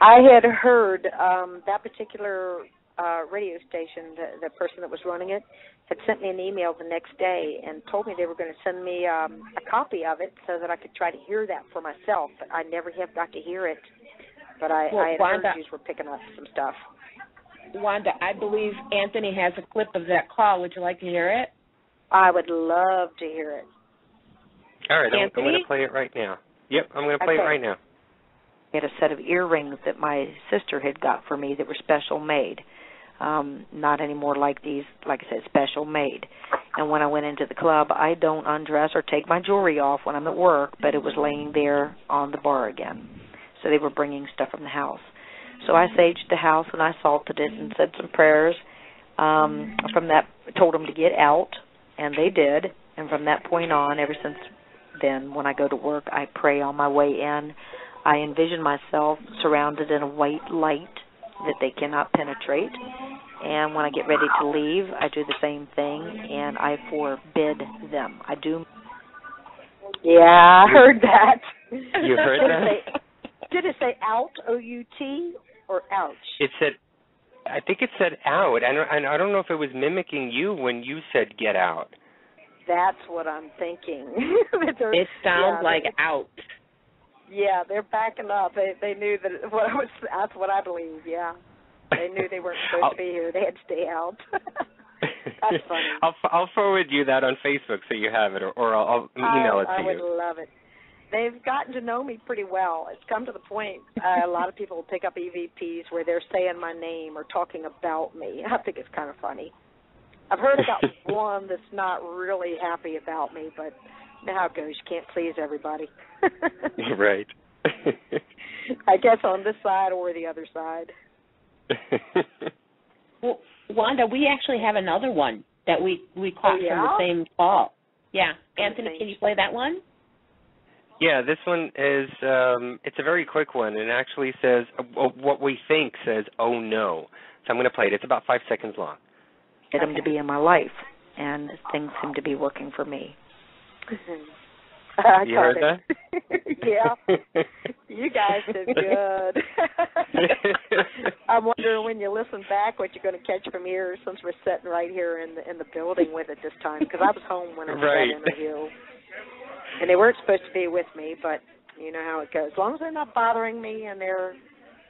I had heard um, that particular uh, radio station, the, the person that was running it, had sent me an email the next day and told me they were going to send me um, a copy of it so that I could try to hear that for myself. But I never have got to hear it. But I, Well, I had Wanda- heard you were picking up some stuff. Wanda, I believe Anthony has a clip of that call. Would you like to hear it? I would love to hear it. All right, I'm, I'm going to play it right now. Yep, I'm going to play Okay. it right now. I had a set of earrings that my sister had got for me that were special made. Um, not anymore like these, like I said, special made. And when I went into the club, I don't undress or take my jewelry off when I'm at work, but it was laying there on the bar again. So they were bringing stuff from the house. So I saged the house and I salted it and said some prayers. Um, from that, told them to get out, and they did. And from that point on, ever since then, when I go to work, I pray on my way in. I envision myself surrounded in a white light that they cannot penetrate. And when I get ready to leave, I do the same thing and I forbid them. I do. Yeah, I heard that. You heard did that? It say, did it say out O U T or ouch? It said, I think it said out, and and I don't know if it was mimicking you when you said get out. That's what I'm thinking. (laughs) It sounds yeah, like out. Yeah, they're backing up. They they knew that (laughs) what I was. That's what I believe. Yeah, they knew they weren't supposed to be here. They had to stay out. (laughs) That's (laughs) funny. I'll I'll forward you that on Facebook so you have it, or, or I'll, I'll email it to I, to I would love it. They've gotten to know me pretty well. It's come to the point uh, a lot of people pick up EVPs where they're saying my name or talking about me. I think it's kind of funny. I've heard about one that's not really happy about me, but you know how it goes. You can't please everybody. (laughs) right. (laughs) I guess on this side or the other side. (laughs) Well, Wanda, we actually have another one that we we caught Oh, yeah? from the same call. Yeah, Anthony, can you play that one? yeah, this one is um it's a very quick one and actually says uh, what we think says oh no. So I'm going to play it. It's about 5 seconds long. Get him to be in my life, and things seem to be working for me. Mm-hmm. (laughs) I You heard it. (laughs) yeah, (laughs) you guys did good. I'm wondering when you listen back what you're going to catch from here, since we're sitting right here in the in the building with it this time. Because I was home when I did Right. that interview, and they weren't supposed to be with me, but you know how it goes. As long as they're not bothering me and they're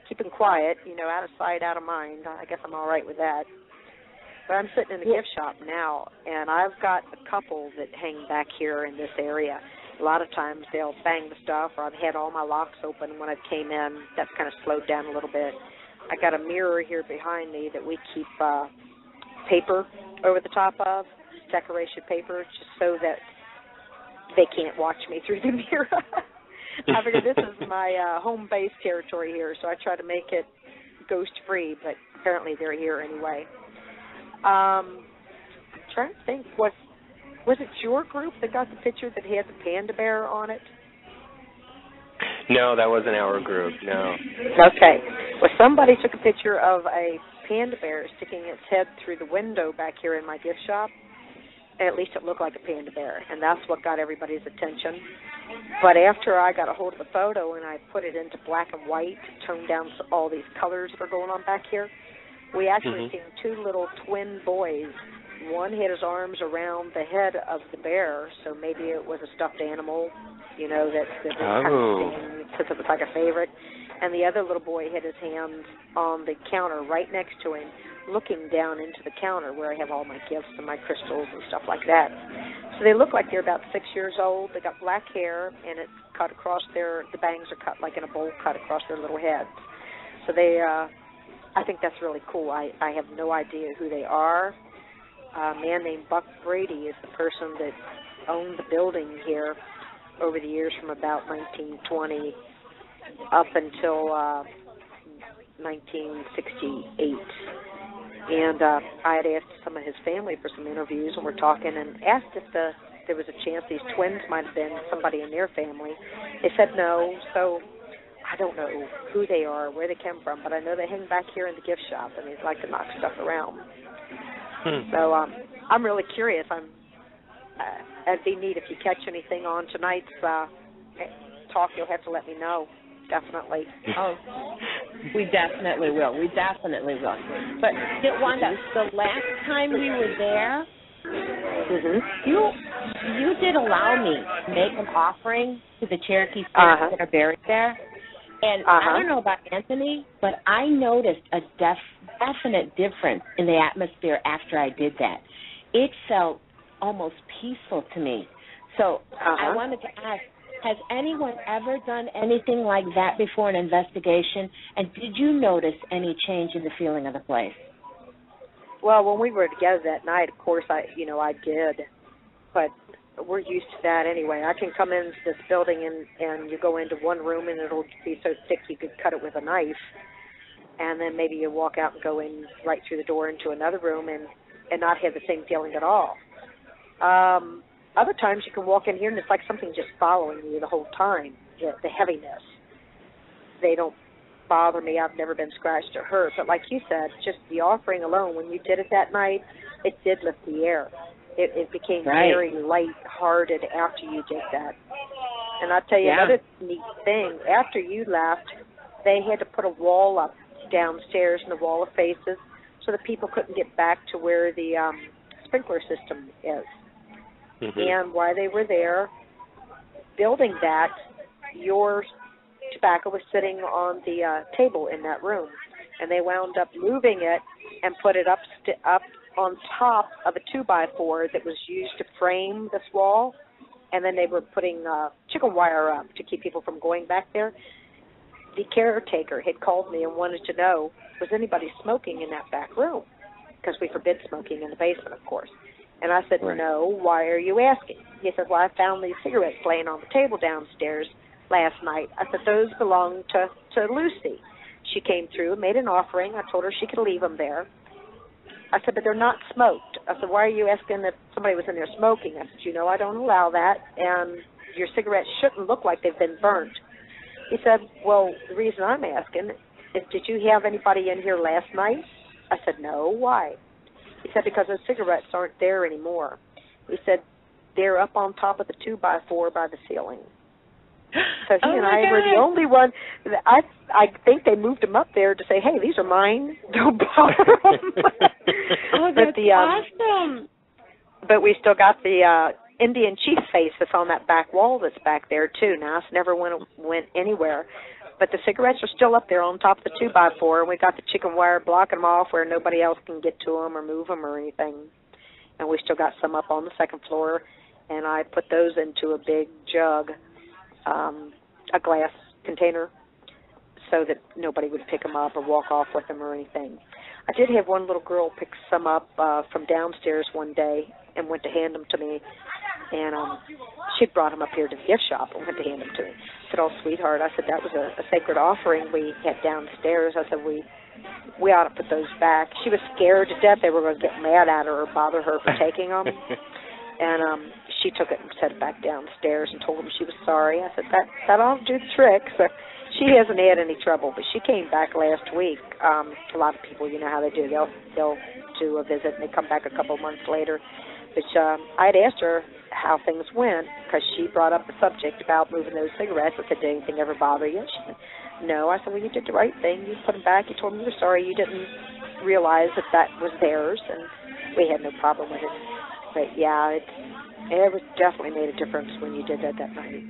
keeping quiet, you know, out of sight, out of mind, I guess I'm all right with that. But I'm sitting in the gift shop now, and I've got a couple that hang back here in this area. A lot of times they'll bang the stuff, or I've had all my locks open when I came in. That's kind of slowed down a little bit. I got a mirror here behind me that we keep uh, paper over the top of, decoration paper, just so that they can't watch me (laughs) through the mirror. (laughs) I figure this is my uh, home base territory here, so I try to make it ghost free, but apparently they're here anyway. Um, I'm trying to think was was it your group that got the picture that had the panda bear on it? no, that wasn't our group. No. Okay. Well, somebody took a picture of a panda bear sticking its head through the window back here in my gift shop. At least it looked like a panda bear, and that's what got everybody's attention. But after I got a hold of the photo and I put it into black and white, toned down all these colors that are going on back here, we actually Mhm. seen two little twin boys. One had his arms around the head of the bear, so maybe it was a stuffed animal, you know, that, that was Oh. kind of because it was like a favorite. And the other little boy had his hands on the counter right next to him, looking down into the counter where I have all my gifts and my crystals and stuff like that. So they look like they're about six years old. They got black hair, and it's cut across their the bangs are cut like in a bowl cut across their little heads. So they, uh, I think that's really cool. I I have no idea who they are. A man named Buck Brady is the person that owned the building here over the years from about 1920 up until uh, 1968. And uh, I had asked some of his family for some interviews, and we're talking, and asked if the there was a chance these twins might have been somebody in their family. They said no, so I don't know who they are, where they came from, but I know they hang back here in the gift shop, and they like to knock stuff around. Hmm. So um, I'm really curious. I'm. Uh, it'd be neat if you catch anything on tonight's uh, talk. You'll have to let me know. Definitely. (laughs) Oh, we definitely will. We definitely will. But yeah, Wanda, the last time we were there, Mhm. you you did allow me to make an offering to the Cherokee spirits Uh-huh. that are buried there. And Uh-huh. I don't know about Anthony, but I noticed a def- definite difference in the atmosphere after I did that. It felt almost peaceful to me. So I Uh-huh. wanted to ask, has anyone ever done anything like that before an investigation? And did you notice any change in the feeling of the place? Well, when we were together that night, of course, I you know I did, but we're used to that anyway. I can come into this building and and you go into one room and it'll be so thick you could cut it with a knife, and then maybe you walk out and go in right through the door into another room and and not have the same feeling at all. Um, other times you can walk in here and it's like something just following you the whole time. The, the heaviness. They don't bother me. I've never been scratched or hurt. But like you said, just the offering alone, when you did it that night, it did lift the air. It, it became Right. very light-hearted after you did that. And I'll tell you Yeah. another neat thing. After you left, they had to put a wall up downstairs in the wall of faces so that people couldn't get back to where the um sprinkler system is. Mhm. And while they were there building that, your tobacco was sitting on the uh, table in that room, and they wound up moving it and put it up st- up on top of a two by four that was used to frame this wall, and then they were putting uh, chicken wire up to keep people from going back there. The caretaker had called me and wanted to know was anybody smoking in that back room because we forbid smoking in the basement, of course. And I said, Right. no, why are you asking? He said, well, I found these cigarettes laying on the table downstairs last night. I said, those belong to, to Lucy. She came through, made an offering. I told her she could leave them there. I said, but they're not smoked. I said, why are you asking if somebody was in there smoking? I said, you know, I don't allow that, and your cigarettes shouldn't look like they've been burnt. He said, well, the reason I'm asking is, did you have anybody in here last night? I said, no. Why? He said, because those cigarettes aren't there anymore. He said, they're up on top of the two by four by the ceiling. So he Oh and I were the only one. That I I think they moved them up there to say, "Hey, these are mine. (laughs) Don't bother 'em." (laughs) Oh, but that's the um, awesome. but we still got the uh Indian chief face that's on that back wall that's back there too. Now it's never went went anywhere. But the cigarettes are still up there on top of the two by four, and we got the chicken wire blocking them off where nobody else can get to them or move them or anything. And we still got some up on the second floor, and I put those into a big jug, um, a glass container, so that nobody would pick them up or walk off with them or anything. I did have one little girl pick some up uh, from downstairs one day and went to hand them to me, and um, she brought them up here to the gift shop and went to hand them to me. I said, "Oh, sweetheart," I said that was a, a sacred offering we had downstairs. I said we we ought to put those back. She was scared to death they were going to get mad at her or bother her for taking them, (laughs) and um, she took it and set it back downstairs and told them she was sorry. I said that that ought to do the trick. So she hasn't had any trouble, but she came back last week. Um, a lot of people, you know how they do. They'll they'll do a visit and they come back a couple months later. But um, I'd asked her how things went because she brought up the subject about moving those cigarettes. I said, "Did anything ever bother you?" She said, "No." I said, "Well, you did the right thing. You put them back. You told them you were sorry. You didn't realize that that was theirs, and we had no problem with it." But yeah, it it was definitely made a difference when you did that that night.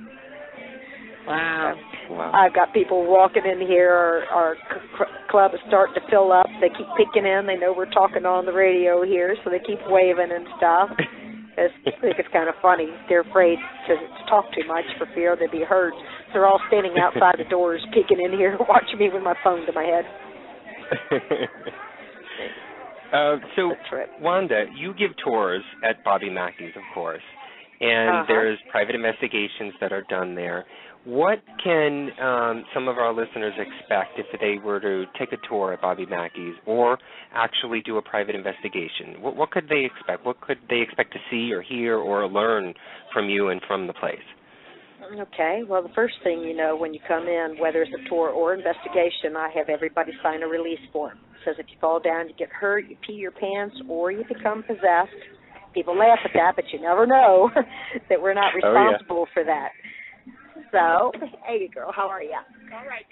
Wow. wow. I've got people walking in here. Our, our c- c- club is starting to fill up. They keep peeking in. They know we're talking on the radio here, so they keep waving and stuff. (laughs) It's, I think it's kind of funny. They're afraid to, to talk too much for fear they'd be heard. So they're all standing outside the (laughs) doors, peeking in here, (laughs) watching me with my phone to my head. Uh, so. Wanda, you give tours at Bobby Mackey's, of course, and Uh-huh. there's private investigations that are done there. What can um, some of our listeners expect if they were to take a tour at Bobby Mackey's or actually do a private investigation? What, what could they expect? What could they expect to see or hear or learn from you and from the place? Okay. Well, the first thing you know when you come in, whether it's a tour or investigation, I have everybody sign a release form. It says if you fall down, you get hurt, you pee your pants, or you become possessed. People laugh at that, but you never know (laughs) that we're not Oh, yeah. responsible for that. So, hey, girl, how are you? All right.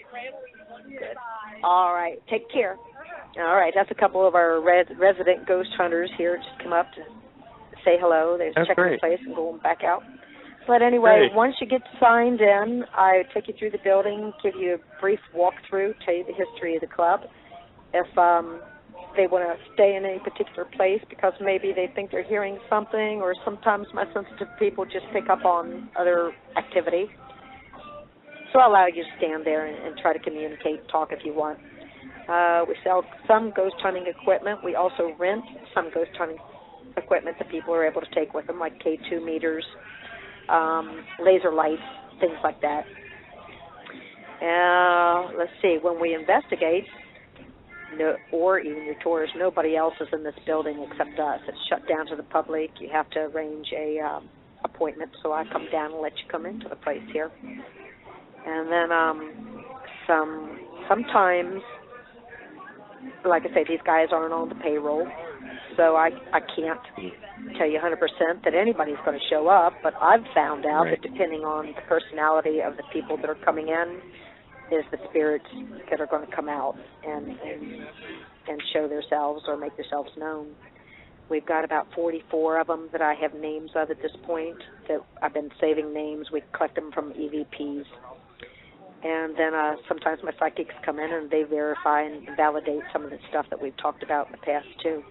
Good. All right. Take care. All right. That's a couple of our res- resident ghost hunters here. Just come up to say hello. They're Oh, checking great. the place and going back out. But anyway, Great. once you get signed in, I take you through the building, give you a brief walkthrough, tell you the history of the club. If um, they want to stay in any particular place because maybe they think they're hearing something, or sometimes my sensitive people just pick up on other activity. So I allow you to stand there and, and try to communicate, talk if you want. Uh, we sell some ghost hunting equipment. We also rent some ghost hunting equipment that people are able to take with them, like K2 meters, um, laser lights, things like that. Uh, let's see. When we investigate, no, or even your tours, nobody else is in this building except us. It's shut down to the public. You have to arrange a um, appointment, so I come down and let you come into the place here. And then um, some sometimes, like I say, these guys aren't on the payroll, So I I can't tell you 100% that anybody's going to show up, but I've found out Right. that depending on the personality of the people that are coming in, is the spirits that are going to come out and and, and show themselves or make themselves known. We've got about 44 of them that I have names of at this point. That I've been saving names. We collect them from EVPs, and then uh, sometimes my psychics come in and they verify and validate some of the stuff that we've talked about in the past too.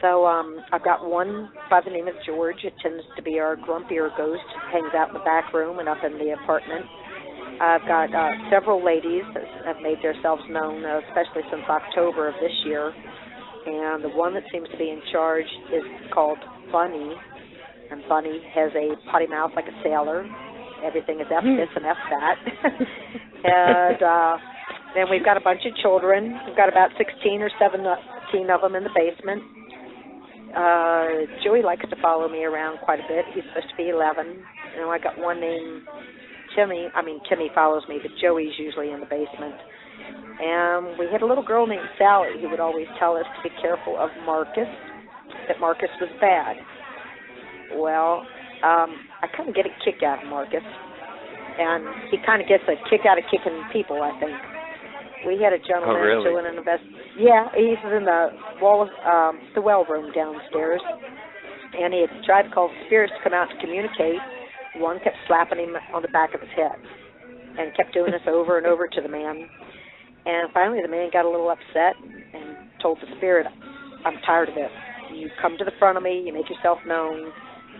So um, I've got one by the name of George. It tends to be our grumpier ghost. Hangs out in the back room and up in the apartment. I've got uh, several ladies that have made themselves known, uh, especially since October of this year. And the one that seems to be in charge is called Bunny. And Bunny has a potty mouth like a sailor. Everything is F this and F that. (laughs) and uh, then we've got a bunch of children. We've got about 16 or 17 of them in the basement. Uh, Joey likes to follow me around quite a bit. He's supposed to be 11. You know, I got one named Timmy. I mean, Timmy follows me, but Joey's usually in the basement. And we had a little girl named Sally who would always tell us to be careful of Marcus, that Marcus was bad. Well, um, I kind of get a kick out of Marcus, and he kind of gets a kick out of kicking people. I think we had a gentleman Oh, really? doing an invest. Yeah, he's in the wall, of, um, the well room downstairs, and he had tried to call the spirits to come out to communicate. One kept slapping him on the back of his head, and kept doing this over and over to the man. And finally, the man got a little upset and told the spirit, "I'm tired of it. You come to the front of me. You make yourself known.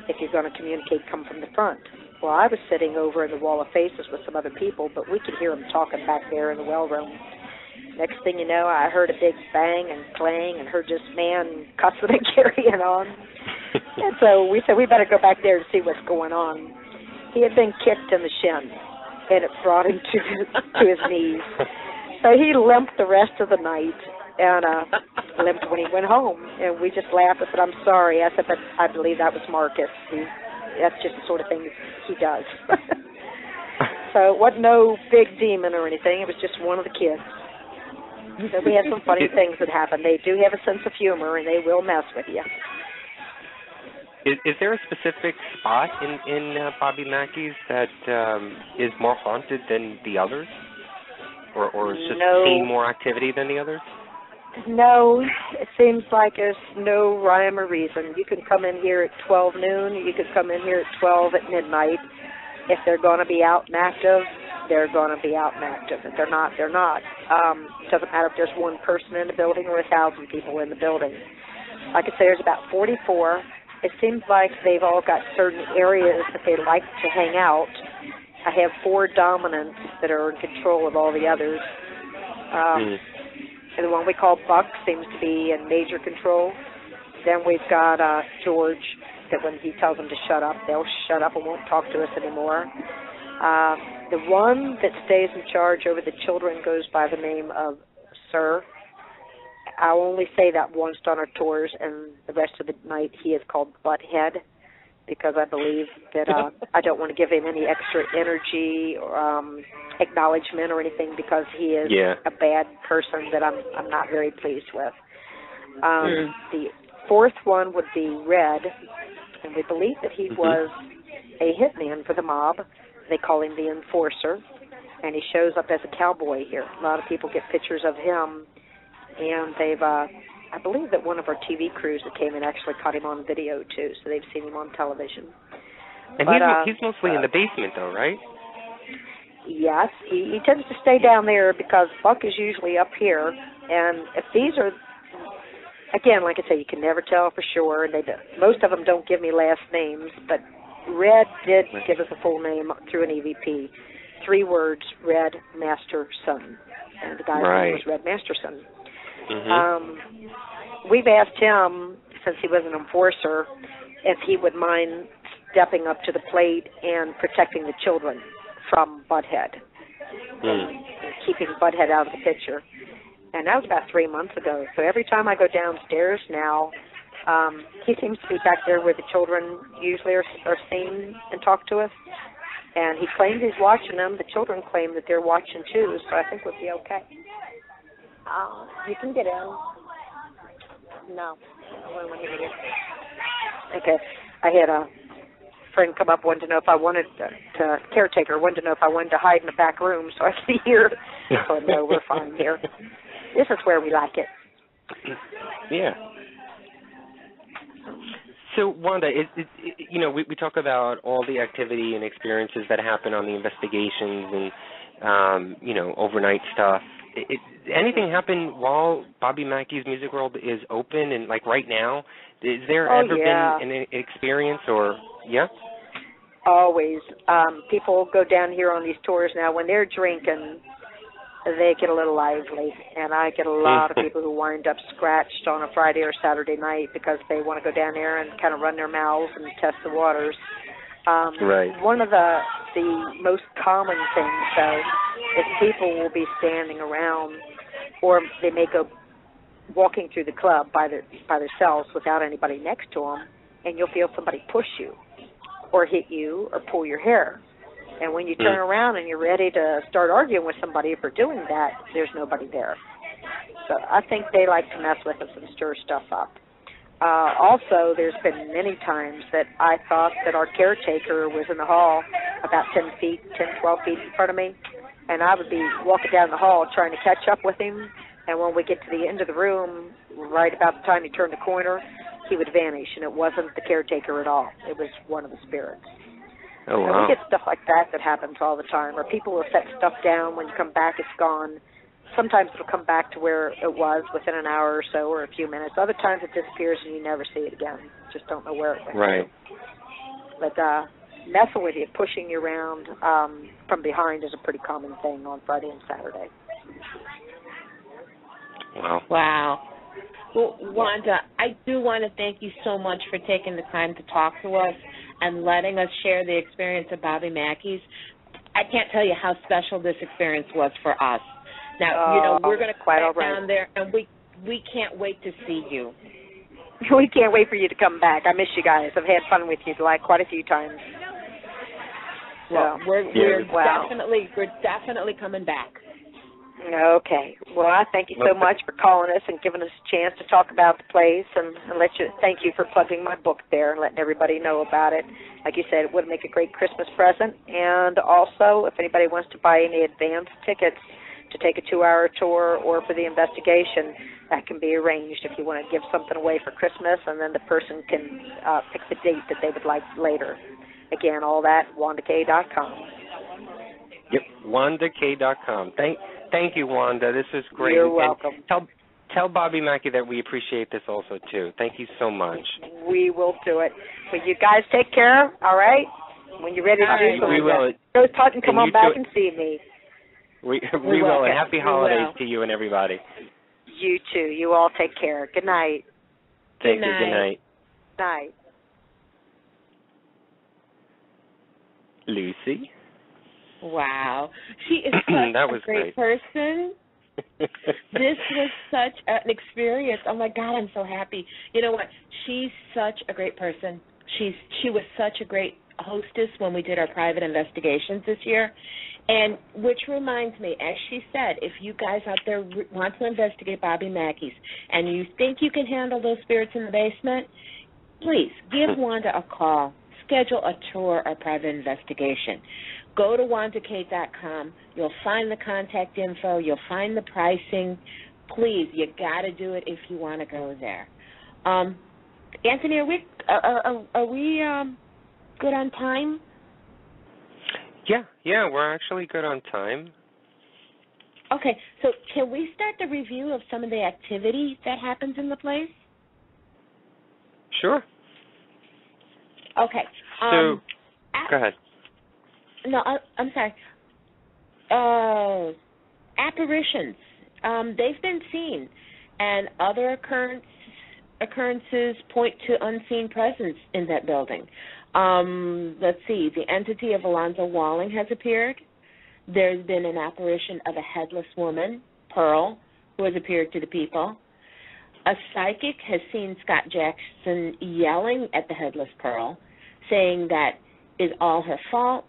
If you're going to communicate, come from the front." Well, I was sitting over in the wall of faces with some other people, but we could hear them talking back there in the well room. Next thing you know, I heard a big bang and clang and heard this man cussing and (laughs) carrying on. (laughs) And so we said we better go back there and see what's going on. He had been kicked in the shin, and it brought him to to his knees. So he limped the rest of the night, and uh limped when he went home. And we just laughed. I said, "I'm sorry." I said, "But I believe that was Marcus. He, that's just the sort of thing he does." (laughs) so it wasn't no big demon or anything. It was just one of the kids. So we had some funny (laughs) things that happen. They do have a sense of humor, and they will mess with you. Is, is there a specific spot in in uh, Bobby Mackey's that um, is more haunted than the others, or or is just No. seeing more activity than the others? No, it seems like there's no rhyme or reason. You can come in here at 12 noon. You could come in here at 12 at midnight. If they're going to be out and active, they're going to be out and active. If they're not, they're not. Um, doesn't matter if there's one person in the building or a thousand people in the building. Like I could say, there's about 44. It seems like they've all got certain areas that they like to hang out. I have four dominants that are in control of all the others. Um, Hmm. and the one we call Buck seems to be in major control. Then we've got uh George that when he tells them to shut up, they'll shut up and won't talk to us anymore. Uh, the one that stays in charge over the children goes by the name of Sir. I'll only say that once on our tours, and the rest of the night he is called Butthead because I believe that uh, (laughs) I don't want to give him any extra energy or um, acknowledgement or anything because he is Yeah. a bad person that I'm I'm not very pleased with. Um, Mm. The fourth one would be Red, and we believe that he Mhm. was a hitman for the mob. They call him the Enforcer, and he shows up as a cowboy here. A lot of people get pictures of him, and they've. uh I believe that one of our TV crews that came in actually caught him on video too, so they've seen him on television. And But, he's uh, he's mostly in the basement though, right? Yes, he, he tends to stay down there because Buck is usually up here, and if these are, again, like I say, you can never tell for sure. And they do, most of them don't give me last names, but Red did give us a full name through an EVP, three words: Red Master Son, and the guy's Right. name was Red Masterson. Hmm Um, we've asked him, since he was an enforcer, if he would mind stepping up to the plate and protecting the children from Butthead, and keeping Butthead out of the picture. And that was about three months ago. So every time I go downstairs now, um, he seems to be back there where the children usually are, are seen and talk to us. And he claims he's watching them. The children claim that they're watching too. So I think we'll be okay. Uh, you can get in. No. Okay. I had a friend come up wanted to know if I wanted to, to caretaker wanted to know if I wanted to hide in the back room so I could hear. (laughs) oh no, we're fine here. This is where we like it. Yeah. So Wanda, it, it, it, you know, we, we talk about all the activity and experiences that happen on the investigations and um, you know overnight stuff. It, anything happen while Bobby Mackey's Music World is open and like right now? Is there Oh, ever yeah. been an experience or yeah? Always. Um, people go down here on these tours now when they're drinking. They get a little lively, and I get a lot of (laughs) people who wind up scratched on a Friday or Saturday night because they want to go down there and kind of run their mouths and test the waters. Um, Right. One of the the most common things, though, is people will be standing around, or they may go walking through the club by their by themselves without anybody next to them, and you'll feel somebody push you, or hit you, or pull your hair. And when you turn Mm. around and you're ready to start arguing with somebody for doing that, there's nobody there. So I think they like to mess with us and stir stuff up. Uh, also, there's been many times that I thought that our caretaker was in the hall about 10 feet, 10, 12 feet in front of me, and I would be walking down the hall trying to catch up with him. And when we get to the end of the room, right about the time he turned the corner, he would vanish, and it wasn't the caretaker at all. It was one of the spirits. Oh wow. we get stuff like that that happens all the time, or people will set stuff down when you come back, it's gone. Sometimes it'll come back to where it was within an hour or so, or a few minutes. Other times it disappears and you never see it again. Just don't know where it went. Right. But uh, messing with you, pushing you around um, from behind is a pretty common thing on Friday and Saturday. Wow. Wow. Well, Wanda, I do want to thank you so much for taking the time to talk to us and letting us share the experience of Bobby Mackey's. I can't tell you how special this experience was for us. Now, you know, Oh, we're going to quite back all right. down there, and we we can't wait to see you. (laughs) we can't wait for you to come back. I miss you guys. I've had fun with you like quite a few times. Well, So, we're we're wow. definitely we're definitely coming back. Okay. Well, I thank you so much for calling us and giving us a chance to talk about the place, and, and let you thank you for plugging my book there and letting everybody know about it. Like you said, it would make a great Christmas present. And also, if anybody wants to buy any advance tickets to take a two-hour tour or for the investigation, that can be arranged if you want to give something away for Christmas, and then the person can uh, pick the date that they would like later. Again, all that wandakay.com. Yep. WandaKay.com. Thank thank you, Wanda. This is great. You're And welcome. Tell tell Bobby Mackey that we appreciate this also too. Thank you so much. We will do it. But you guys take care, all right? When you're ready to do right. something, We will. go Todd and come And on back and see me. We We we will. will. And happy holidays will. to you and everybody. You too. You all take care. Good night. Thank Good you. Good night. night. Night. Lucy. Wow, she is (clears throat) such That a was great great. person. (laughs) this was such an experience. Oh my God, I'm so happy. You know what? She's such a great person. She's she was such a great hostess when we did our private investigations this year. And which reminds me, as she said, if you guys out there want to investigate Bobby Mackey's and you think you can handle those spirits in the basement, please give Wanda a call. Schedule a tour or private investigation. Go to wandakay.com. You'll find the contact info. You'll find the pricing. Please, you got to do it if you want to go there. Um, Anthony, are we are, are, are we um, good on time? Yeah, yeah, we're actually good on time. Okay, so can we start the review of some of the activity that happens in the place? Sure. Okay. So Um, a- go ahead. No, I, I'm sorry. Uh, apparitions. Um, they've been seen, and other occurrence, occurrences point to unseen presence in that building. Um, let's see. The entity of Alonzo Walling has appeared. There's been an apparition of a headless woman, Pearl, who has appeared to the people. A psychic has seen Scott Jackson yelling at the headless Pearl, saying that is all her fault.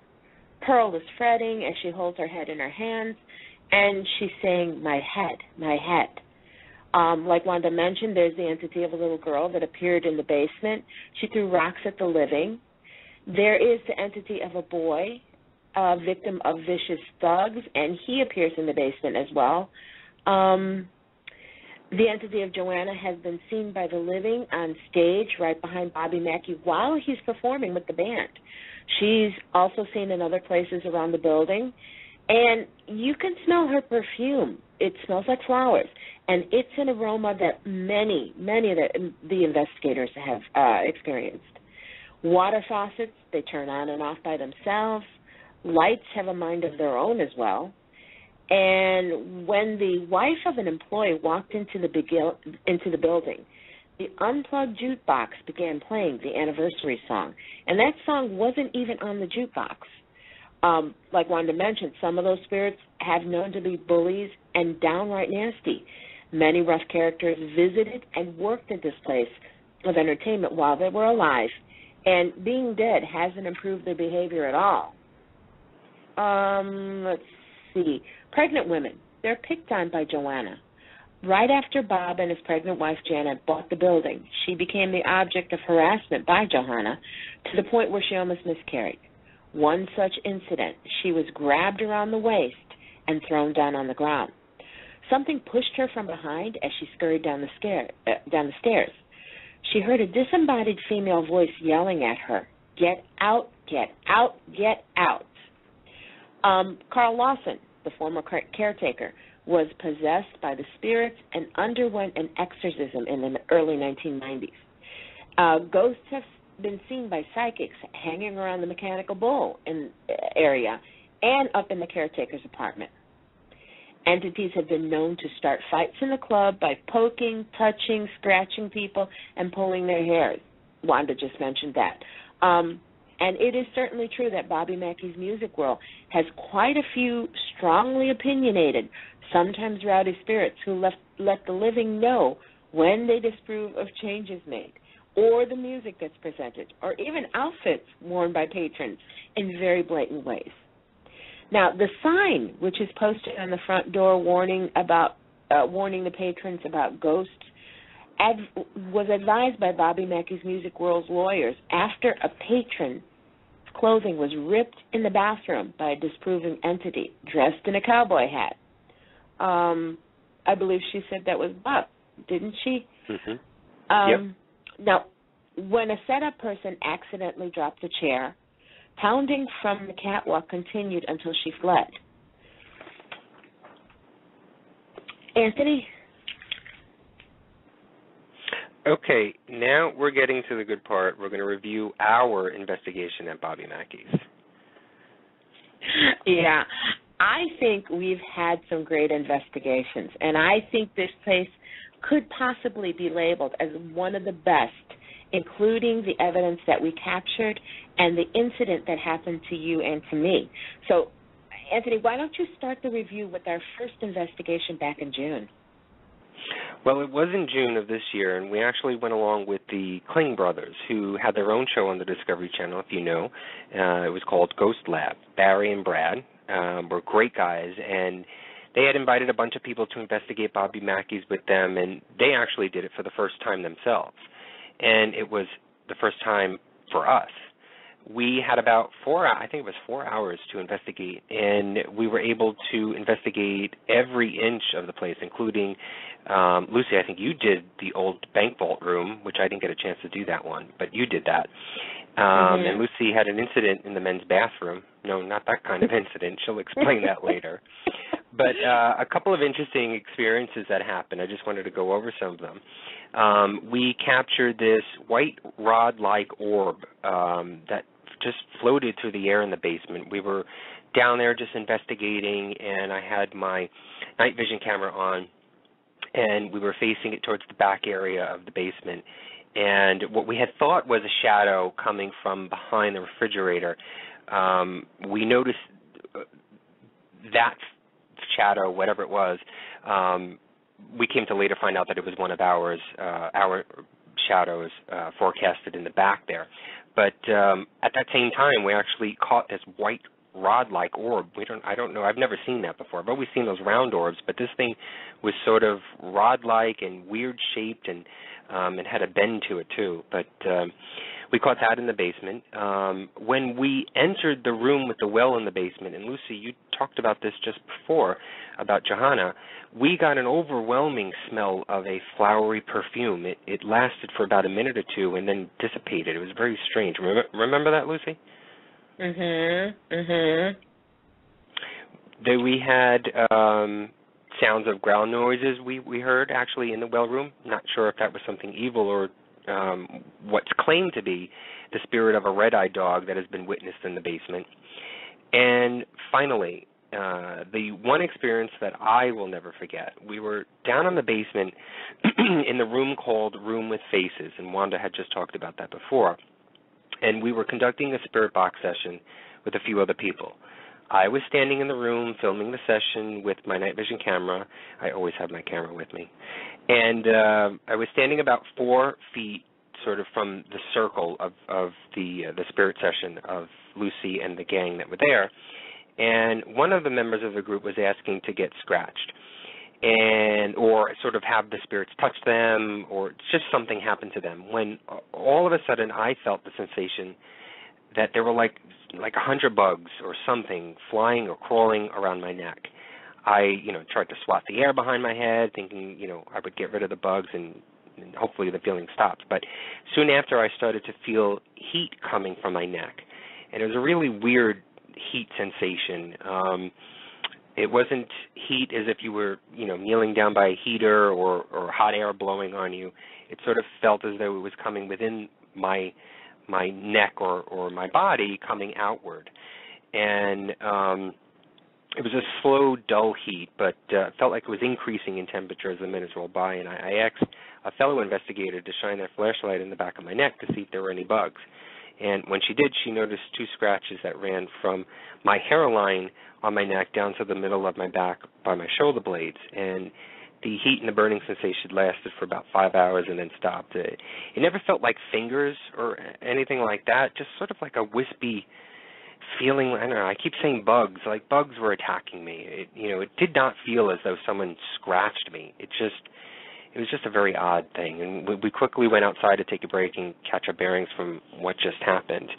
Pearl is fretting as she holds her head in her hands, and she's saying, "My head, my head." Um, like Wanda mentioned, there's the entity of a little girl that appeared in the basement. She threw rocks at the living. There is the entity of a boy, a victim of vicious thugs, and he appears in the basement as well. Um, the entity of Johanna has been seen by the living on stage right behind Bobby Mackey while he's performing with the band. She's also seen in other places around the building, and you can smell her perfume. It smells like flowers, and it's an aroma that many, many of the, the investigators have uh, experienced. Water faucets, they turn on and off by themselves. Lights have a mind of their own as well. And when the wife of an employee walked into the begil- into the building, the unplugged jukebox began playing the anniversary song, and that song wasn't even on the jukebox. Um, like Wanda mentioned, some of those spirits have known to be bullies and downright nasty. Many rough characters visited and worked at this place of entertainment while they were alive, and being dead hasn't improved their behavior at all. Um, let's see. Pregnant women, they're picked on by Johanna. Right after Bob and his pregnant wife Janet bought the building, she became the object of harassment by Johanna to the point where she almost miscarried. One such incident, she was grabbed around the waist and thrown down on the ground. Something pushed her from behind as she scurried down the, scare, uh, down the stairs. She heard a disembodied female voice yelling at her, Get out, get out, get out. Um, Carl Lawson, the former caretaker, was possessed by the spirits and underwent an exorcism in the early 1990s. Uh, ghosts have been seen by psychics hanging around the mechanical bull in uh, area and up in the caretaker's apartment. Entities have been known to start fights in the club by poking, touching, scratching people, and pulling their hair. Wanda just mentioned that. Um, and it is certainly true that Bobby Mackey's music world has quite a few strongly opinionated, sometimes rowdy spirits who left, let the living know when they disapprove of changes made, or the music that's presented, or even outfits worn by patrons in very blatant ways. Now, the sign, which is posted on the front door warning about uh, warning the patrons about ghosts, ad- was advised by Bobby Mackey's Music World's lawyers after a patron's clothing was ripped in the bathroom by a disproving entity dressed in a cowboy hat. Um, I believe she said that was Buck, didn't she? Mm-hmm. Um, yep. Now, when a setup person accidentally dropped a chair, pounding from the catwalk continued until she fled. Anthony? Okay, now we're getting to the good part. We're going to review our investigation at Bobby Mackey's. Yeah, I think we've had some great investigations, and I think this place could possibly be labeled as one of the best, including the evidence that we captured and the incident that happened to you and to me. So, Anthony, why don't you start the review with our first investigation back in June? Well, it was in June of this year, and we actually went along with the Klinge brothers, who had their own show on the Discovery Channel, if you know. Uh, it was called Ghost Lab. Barry and Brad um, were great guys, and they had invited a bunch of people to investigate Bobby Mackey's with them, and they actually did it for the first time themselves. And it was the first time for us. We had about four, I think it was four hours to investigate, and we were able to investigate every inch of the place, including um, Lucy, I think you did the old bank vault room, which I didn't get a chance to do that one, but you did that. Um, Mhm. And Lucy had an incident in the men's bathroom. No, not that kind of (laughs) incident. She'll explain that (laughs) later. But uh, a couple of interesting experiences that happened. I just wanted to go over some of them. Um, we captured this white rod-like orb um, that just floated through the air in the basement. We were down there just investigating, and I had my night vision camera on and we were facing it towards the back area of the basement. And what we had thought was a shadow coming from behind the refrigerator, um, we noticed uh, that shadow, whatever it was. Um, we came to later find out that it was one of ours, uh, our shadows uh, forecasted in the back there. But um, at that same time, we actually caught this white rod-like orb. We don't. I don't know. I've never seen that before. I've always seen those round orbs, but this thing was sort of rod-like and weird shaped, and um, it had a bend to it too. But um, we caught that in the basement. Um, when we entered the room with the well in the basement, and Lucy, you talked about this just before about Johanna, we got an overwhelming smell of a flowery perfume. It, it lasted for about a minute or two and then dissipated. It was very strange. Remember, remember that, Lucy? Mhm. Mhm. That we had um, sounds of growl noises we we heard actually in the well room. Not sure if that was something evil or um, what's claimed to be the spirit of a red-eyed dog that has been witnessed in the basement. And finally, uh, the one experience that I will never forget. We were down in the basement (clears throat) in the room called Room with Faces, and Wanda had just talked about that before. And we were conducting a spirit box session with a few other people. I was standing in the room filming the session with my night vision camera. I always have my camera with me. And uh, I was standing about four feet sort of from the circle of, of the uh, the spirit session of Lucy and the gang that were there. And one of the members of the group was asking to get scratched and or sort of have the spirits touch them or just something happen to them. When all of a sudden i felt the sensation that there were like like a hundred bugs or something flying or crawling around my neck i you know tried to swat the air behind my head thinking you know i would get rid of the bugs and, and hopefully the feeling stopped but soon after i started to feel heat coming from my neck and it was a really weird heat sensation. Um, it wasn't heat as if you were, you know, kneeling down by a heater or or hot air blowing on you. It sort of felt as though it was coming within my my neck or or my body coming outward. And um it was a slow, dull heat, but uh, felt like it was increasing in temperature as the minutes rolled by. And I, I asked a fellow investigator to shine their flashlight in the back of my neck to see if there were any bugs. And when she did, she noticed two scratches that ran from my hairline on my neck down to the middle of my back by my shoulder blades. And the heat and the burning sensation lasted for about five hours and then stopped. It, it never felt like fingers or anything like that, just sort of like a wispy feeling. I don't know. I keep saying bugs, like bugs were attacking me. It, you know, it did not feel as though someone scratched me. It just it was just a very odd thing. And we, we quickly went outside to take a break and catch our bearings from what just happened.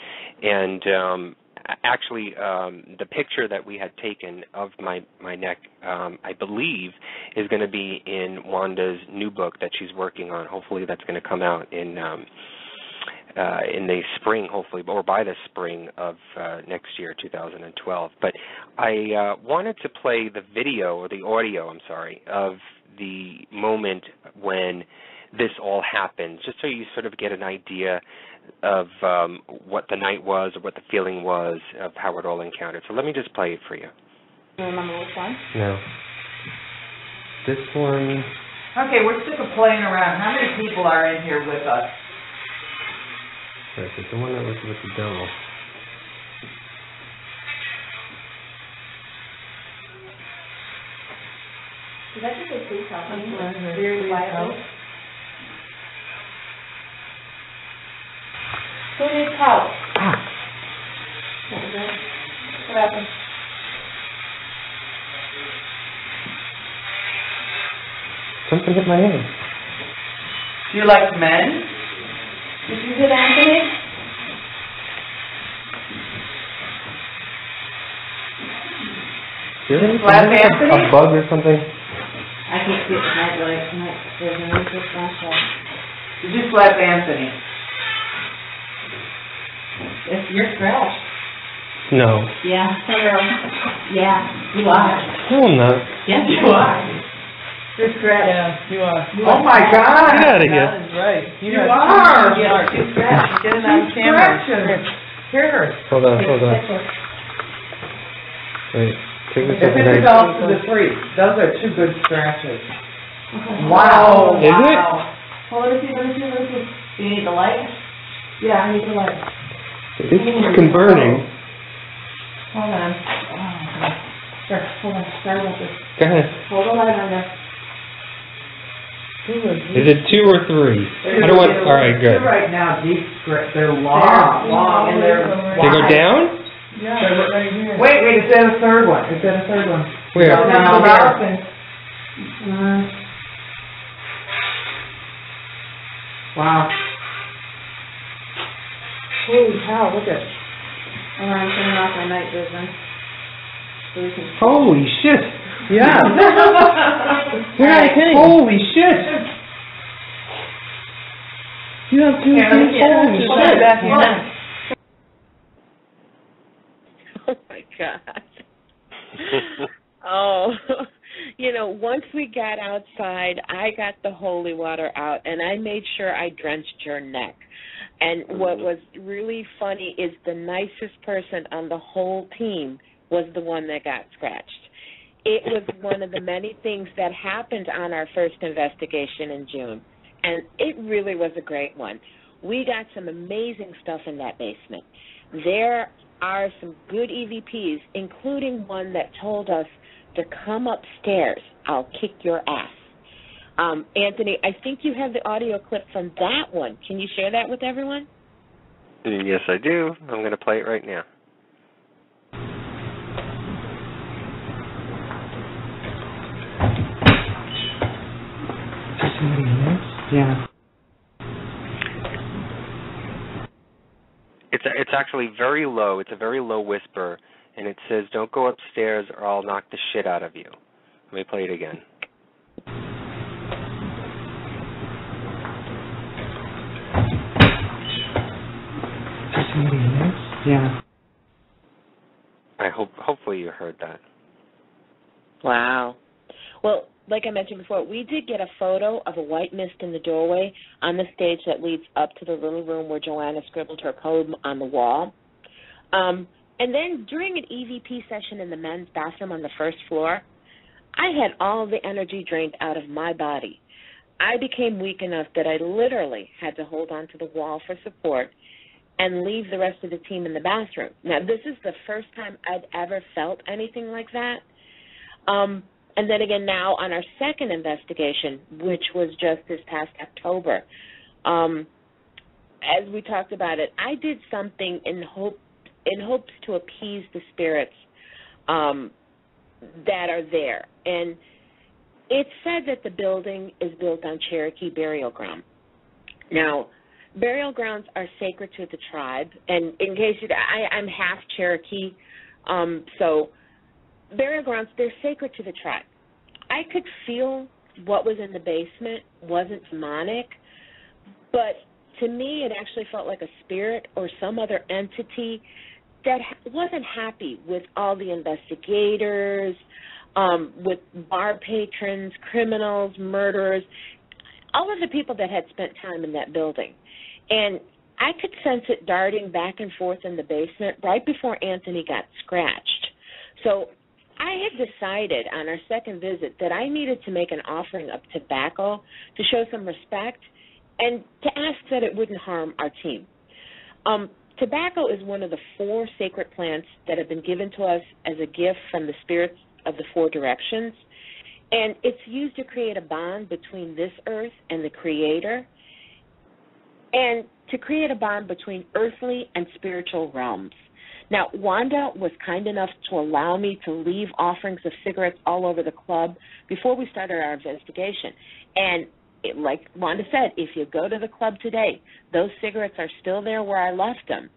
And um, actually, um, the picture that we had taken of my my neck, um, I believe, is going to be in Wanda's new book that she's working on. Hopefully, that's going to come out in. Um, uh, in the spring, hopefully, or by the spring of uh, next year, 2012. But I uh, wanted to play the video or the audio, I'm sorry, of the moment when this all happened, just so you sort of get an idea of um, what the night was or what the feeling was of how it all encountered. So let me just play it for you. Do you remember which one? No. This one. Okay, we're sick of playing around. How many people are in here with us? Right, so the one that was with the devil. Did I just say please help me? Very Please quietly. help. Who needs help? Ah, What was that? What happened? something hit my head. Do you like men? Really? Slap Anthony? A bug or something? I can't see it tonight, but I there's an interest flashlight. Did you slap Anthony? If you're scratched. No. Yeah, hello. Yeah, you are. No, I'm not. Yes, you are. You're scratched. Yeah, you are. You oh are. my God! Get outta here. That is right. You, have are. Two, you are. Two scratches. Get it on Two camera. scratches. Here. Hold on, hold on. Wait. Take this If off it's the off to the three, those are two good scratches. Okay. Wow. Is it? wow. Well, let me see, let me see, let me see. Do you need the light? Yeah, I need the light. It's fucking burning. Hold on. Oh, Sure, hold on, sorry about this. Go ahead. Hold the light on there. Is it two or three? I don't want. All right, good. They're right now deep scratch. They're long, long, and they're They go wide. down? Yeah, So we're- right here. Wait, wait, it said a third one, it said a third one. Where? No, That's no, the here. Ralston. Uh, Wow. holy cow, look at, hold I'm turning off my night vision. So we can. Holy shit. Yeah. We're not kidding. Holy shit. You have two Here, let me things, get holy Hold on, shit. Beth, hold on. (laughs) Oh my god. (laughs) oh, (laughs) you know, once we got outside, I got the holy water out and I made sure I drenched your neck. And what mm-hmm. was really funny is the nicest person on the whole team was the one that got scratched. It was one of the many things that happened on our first investigation in June, and it really was a great one. We got some amazing stuff in that basement. There are some good EVPs, including one that told us to come upstairs. I'll kick your ass. Um, Anthony, I think you have the audio clip from that one. Can you share that with everyone? yes, I do. I'm going to play it right now. Somebody in there? Yeah. It's it's actually very low. It's a very low whisper, and it says, "Don't go upstairs, or I'll knock the shit out of you." Let me play it again. Somebody in there? Yeah. I hope hopefully you heard that. Wow. Well, like I mentioned before, we did get a photo of a white mist in the doorway on the stage that leads up to the little room where Johanna scribbled her poem on the wall. Um, and then during an EVP session in the men's bathroom on the first floor, I had all the energy drained out of my body. I became weak enough that I literally had to hold on to the wall for support and leave the rest of the team in the bathroom. Now, this is the first time I'd ever felt anything like that. Um, and then again, now on our second investigation, which was just this past October, um, as we talked about it, I did something in hope in hopes to appease the spirits um, that are there. And it said that the building is built on Cherokee burial ground. Now, burial grounds are sacred to the tribe, and in case you, I, I'm half Cherokee, um, so burial grounds they're sacred to the tribe. I could feel what was in the basement wasn't demonic, but to me it actually felt like a spirit or some other entity that wasn't happy with all the investigators, um, with bar patrons, criminals, murderers, all of the people that had spent time in that building. And I could sense it darting back and forth in the basement right before Anthony got scratched. So I had decided on our second visit that I needed to make an offering of tobacco to show some respect and to ask that it wouldn't harm our team. Um, tobacco is one of the four sacred plants that have been given to us as a gift from the spirits of the four directions. And it's used to create a bond between this earth and the Creator, and to create a bond between earthly and spiritual realms. Now, Wanda was kind enough to allow me to leave offerings of cigarettes all over the club before we started our investigation. And it, like Wanda said, if you go to the club today, those cigarettes are still there where I left them.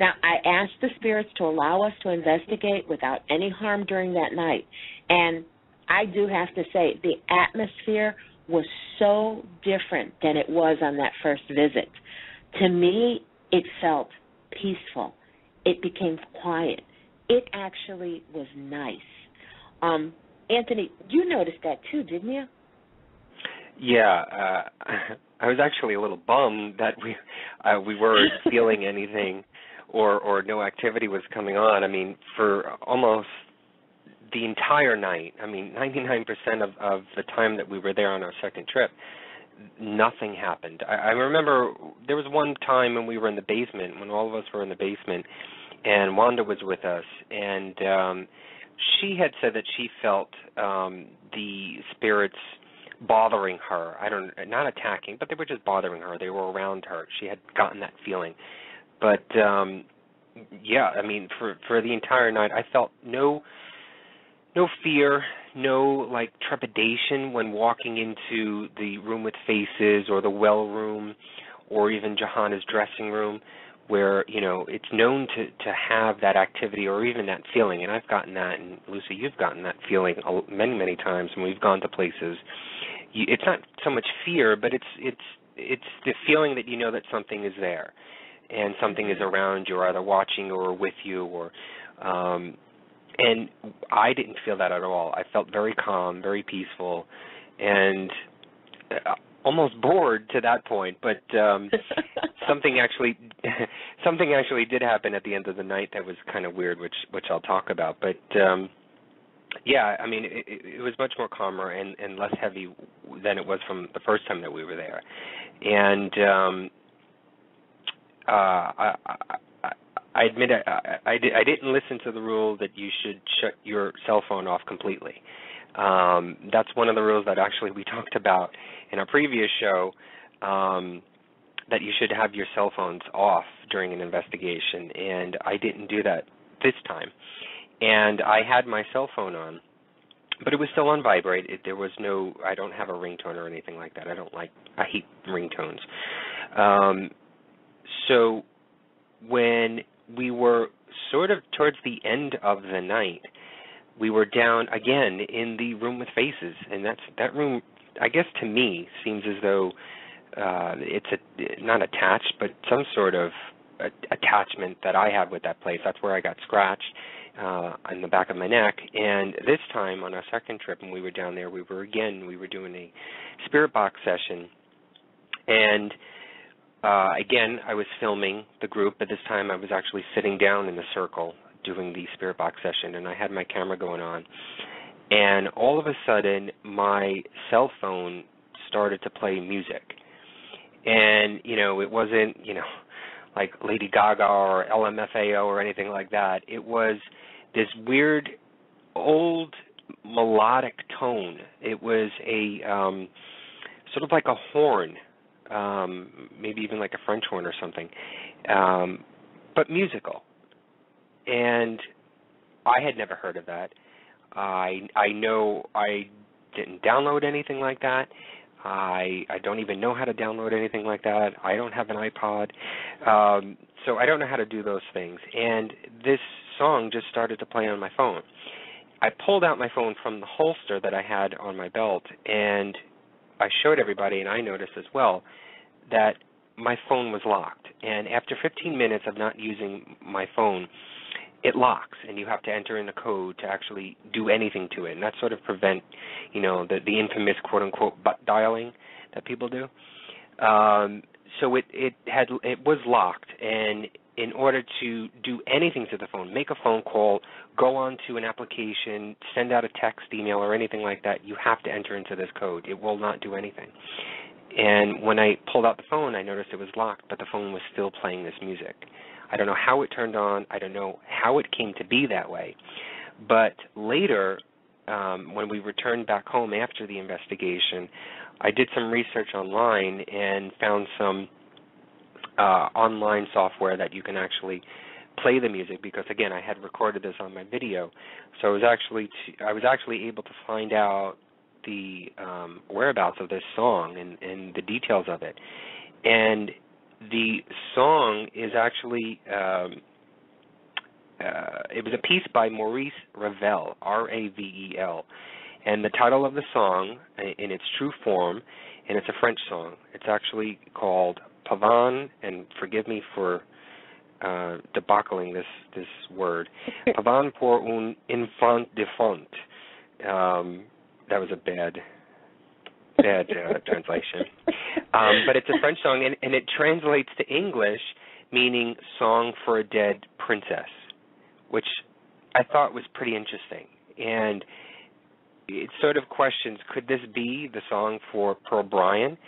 Now, I asked the spirits to allow us to investigate without any harm during that night. And I do have to say, the atmosphere was so different than it was on that first visit. To me, it felt peaceful. It became quiet. It actually was nice. Um, Anthony, you noticed that too, didn't you? Yeah, uh, (laughs) I was actually a little bummed that we uh, we weren't (laughs) feeling anything, or or no activity was coming on. I mean, for almost the entire night. I mean, 99% of of the time that we were there on our second trip, nothing happened. I, I remember there was one time when we were in the basement, when all of us were in the basement, and Wanda was with us, and um she had said that she felt um the spirits bothering her. I don't not attacking, but they were just bothering her. They were around her. She had gotten that feeling. But um yeah, I mean for for the entire night I felt no no fear, no like trepidation when walking into the room with faces or the well room or even Johanna's dressing room where, you know, it's known to to have that activity or even that feeling and I've gotten that and Lucy you've gotten that feeling many many times when we've gone to places. It's not so much fear, but it's it's it's the feeling that you know that something is there and something is around you or either watching or with you or um and I didn't feel that at all. I felt very calm, very peaceful and uh, almost bored to that point, but um (laughs) something actually (laughs) something actually did happen at the end of the night that was kind of weird which which I'll talk about. But um yeah, I mean it, it was much more calmer and and less heavy than it was from the first time that we were there. And um uh I, I I admit I, I, I, didn't listen to the rule that you should shut your cell phone off completely. Um, that's one of the rules that actually we (laughs) talked about in our previous show. Um, that you should have your cell phones off during an investigation, and I didn't do that this time. And I had my cell phone on, but it was still on vibrate. It, there was no. I don't have a ringtone or anything like that. I don't like. I hate ringtones. Um, so when we were sort of towards the end of the night, we were down again in the room with faces, and that's that room. I guess to me seems as though uh, it's a not attached, but some sort of a, attachment that I have with that place. That's where I got scratched uh, in the back of my neck. And this time on our second trip, when we were down there, we were again we were doing a spirit box session, and uh, again, I was filming the group, but this time I was actually sitting down in the circle doing the spirit box session, and I had my camera going on. And all of a sudden, my cell phone started to play music. And, you know, it wasn't, you know, (laughs) like Lady Gaga or LMFAO or anything like that. It was this weird, old melodic tone. It was a um, sort of like a horn um, maybe even like a French horn or something, um, but musical. And I had never heard of that. I I know I didn't download anything like that. I I don't even know how to download anything like that. I don't have an iPod, um, so I don't know how to do those things. And this song just started to play on my phone. I pulled out my phone from the holster that I had on my belt, and I showed everybody, and I noticed as well, that my phone was locked. And after 15 minutes of not using my phone, it locks, and you have to enter in a code to actually do anything to it, and that sort of prevent, you know, the the infamous quote unquote butt dialing that people do. Um, so it it had it was locked, and in order to do anything to the phone, make a phone call, go on to an application, send out a text, email, or anything like that, you have to enter into this code. It will not do anything. And when I pulled out the phone, I noticed it was locked, but the phone was still playing this music. I don't know how it turned on. I don't know how it came to be that way. But later, um, when we returned back home after the investigation, I did some research online and found some uh, online software that you can actually play the music because again I had recorded this on my video so I was actually t- I was actually able to find out the um, whereabouts of this song and, and the details of it. And the song is actually um, uh, it was a piece by Maurice Ravel, R-A-V-E-L, and the title of the song in its true form, and it's a French song. It's actually called Pavane, and forgive me for uh, debacling this this word. (laughs) Pavane pour un enfant défunt. Um, that was a bad bad uh, (laughs) translation. Um, but it's a French song, and, and it translates to English meaning "song for a dead princess," which I thought was pretty interesting. And it sort of questions: Could this be the song for Pearl Bryan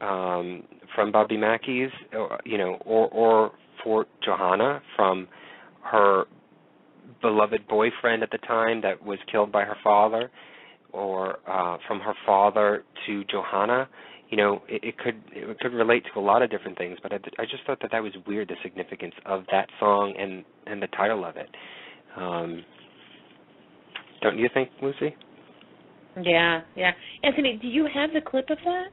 um, from Bobby Mackey's, you know, or or for Johanna from her beloved boyfriend at the time that was killed by her father? or uh, from her father to Johanna, you know, it, it could it could relate to a lot of different things. But I, I just thought that that was weird, the significance of that song and and the title of it. Um, don't you think, Lucy? Yeah, yeah. Anthony, do you have the clip of that?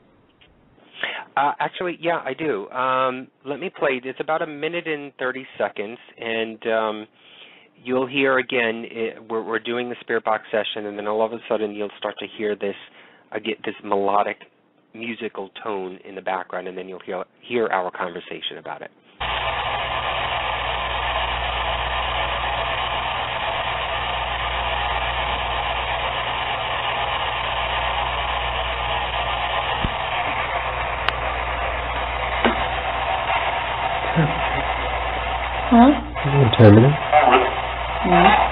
Uh, actually, yeah, I do. Um, let me play. It's about a minute and thirty seconds, and um, you'll hear again. It, we're, we're doing the spirit box session, and then all of a sudden you'll start to hear this. I get this melodic musical tone in the background, and then you'll hear hear our conversation about it. Terminal. Yeah.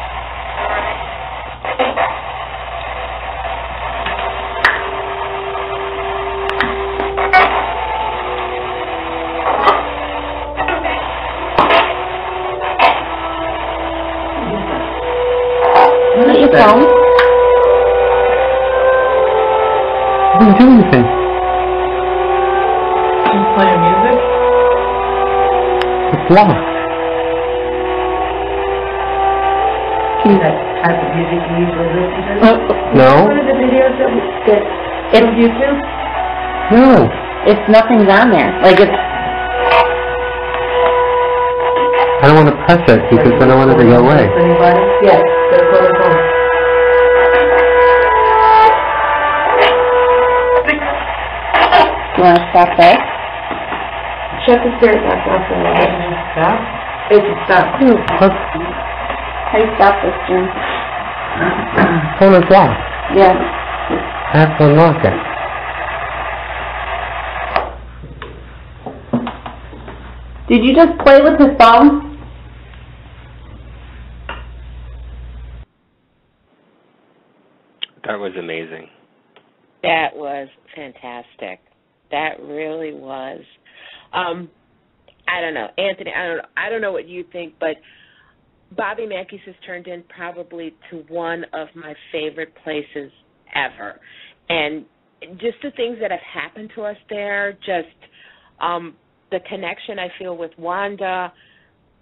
Look at your phone. I didn't do anything. You playing YouTube. No. It's nothing's on there. Like it's I don't want to press it because then I want it to go away. Anybody? Yes. That's what it's on. You want to stop there? Shut the spirit box off for a little bit. Stop. It's a stop. How do you stop this, Jim? Phone is locked. Yeah. I have to unlock it. Did you just play with his phone? That was amazing. That was fantastic. That really was. Um, I don't know, Anthony. I don't. I don't know what you think, but Bobby Mackey's has turned in probably to one of my favorite places ever, and just the things that have happened to us there, just um, the connection I feel with Wanda,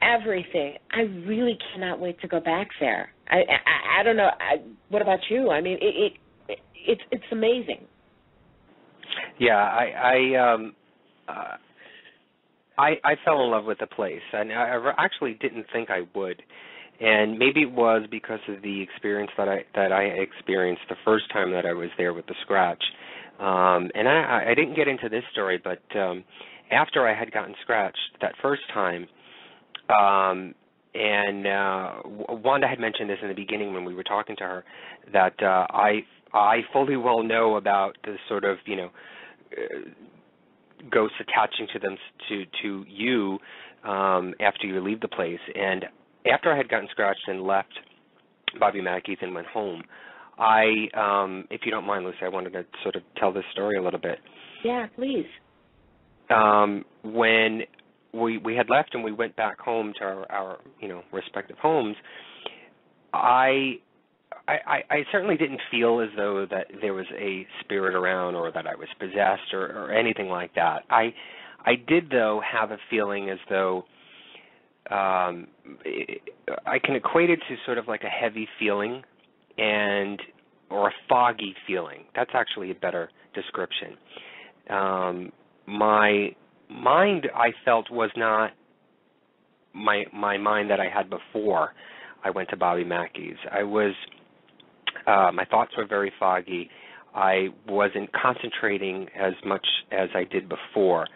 everything. I really cannot wait to go back there. I I, I don't know. I, what about you? I mean, it, it it's it's amazing. Yeah, I I um uh, I I fell in love with the place, and I, I actually didn't think I would. And maybe it was because of the experience that I that I experienced the first time that I was there with the scratch. Um and I I didn't get into this story, but um after I had gotten scratched that first time, um and uh Wanda had mentioned this in the beginning when we were talking to her that uh I I fully well know about the sort of, you know, uh, ghosts attaching to them to to you um after you leave the place. And after I had gotten scratched and left Bobby Mackey's and went home. I um if you don't mind Lucy I wanted to sort of tell this story a little bit. Yeah, please. Um when we we had left and we went back home to our, our you know respective homes I I, I certainly didn't feel as though that there was a spirit around or that I was possessed or, or anything like that. I I did though have a feeling as though um I can equate it to sort of like a heavy feeling and or a foggy feeling. That's actually a better description. Um my mind I felt was not my my mind that I had before I went to Bobby Mackey's. I was uh, my thoughts were very foggy. I wasn't concentrating as much as I did before,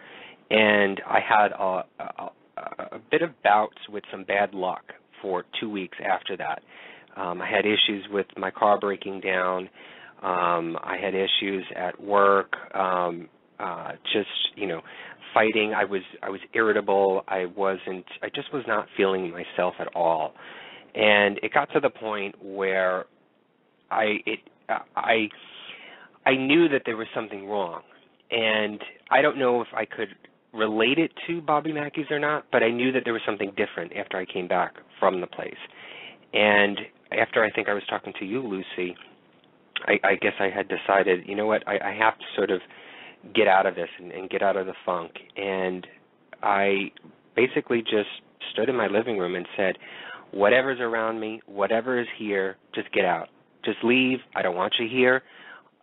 and I had a, a, a bit of bouts with some bad luck for two weeks after that. Um, I had issues with my car breaking down. Um, I had issues at work. Um, uh, just you know, fighting. I was I was irritable. I wasn't. I just was not feeling myself at all, and it got to the point where I it I I knew that there was something wrong, and I don't know if I could relate it to Bobby Mackey's or not, but I knew that there was something different after I came back from the place. And after I think I was talking to you, Lucy, I, I guess I had decided, you know what, I, I have to sort of get out of this and, and get out of the funk. And I basically just stood in my living room and said, whatever's around me, whatever is here, just get out. Just leave. I don't want you here.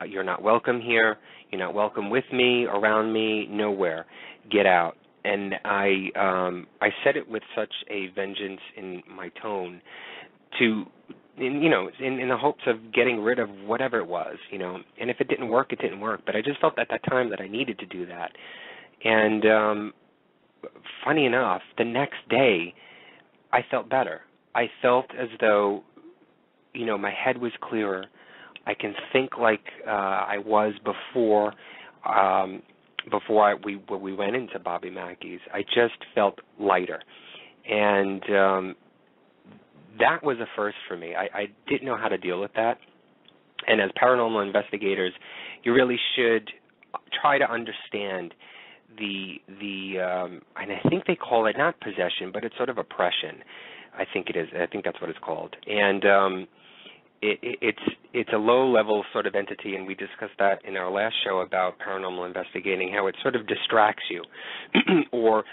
Uh, You're not welcome here. You're not welcome with me, around me, nowhere. Get out. And I um I said it with such a vengeance in my tone to in, you know, in, in the hopes of getting rid of whatever it was, you know. And if it didn't work, it didn't work. But I just felt at that time that I needed to do that. And um funny enough, the next day I felt better. I felt as though, you know, my head was clearer. I can think like uh, I was before, um, before I, we we went into Bobby Mackey's. I just felt lighter, and um, that was a first for me. I, I didn't know how to deal with that, and as paranormal investigators, you really should try to understand the the um and I think they call it not possession, but it's sort of oppression. I think it is. I think that's what it's called. And um it, it, it's it's a low level sort of entity, and we discussed that in our last show about paranormal investigating, how it sort of distracts you, (clears throat) or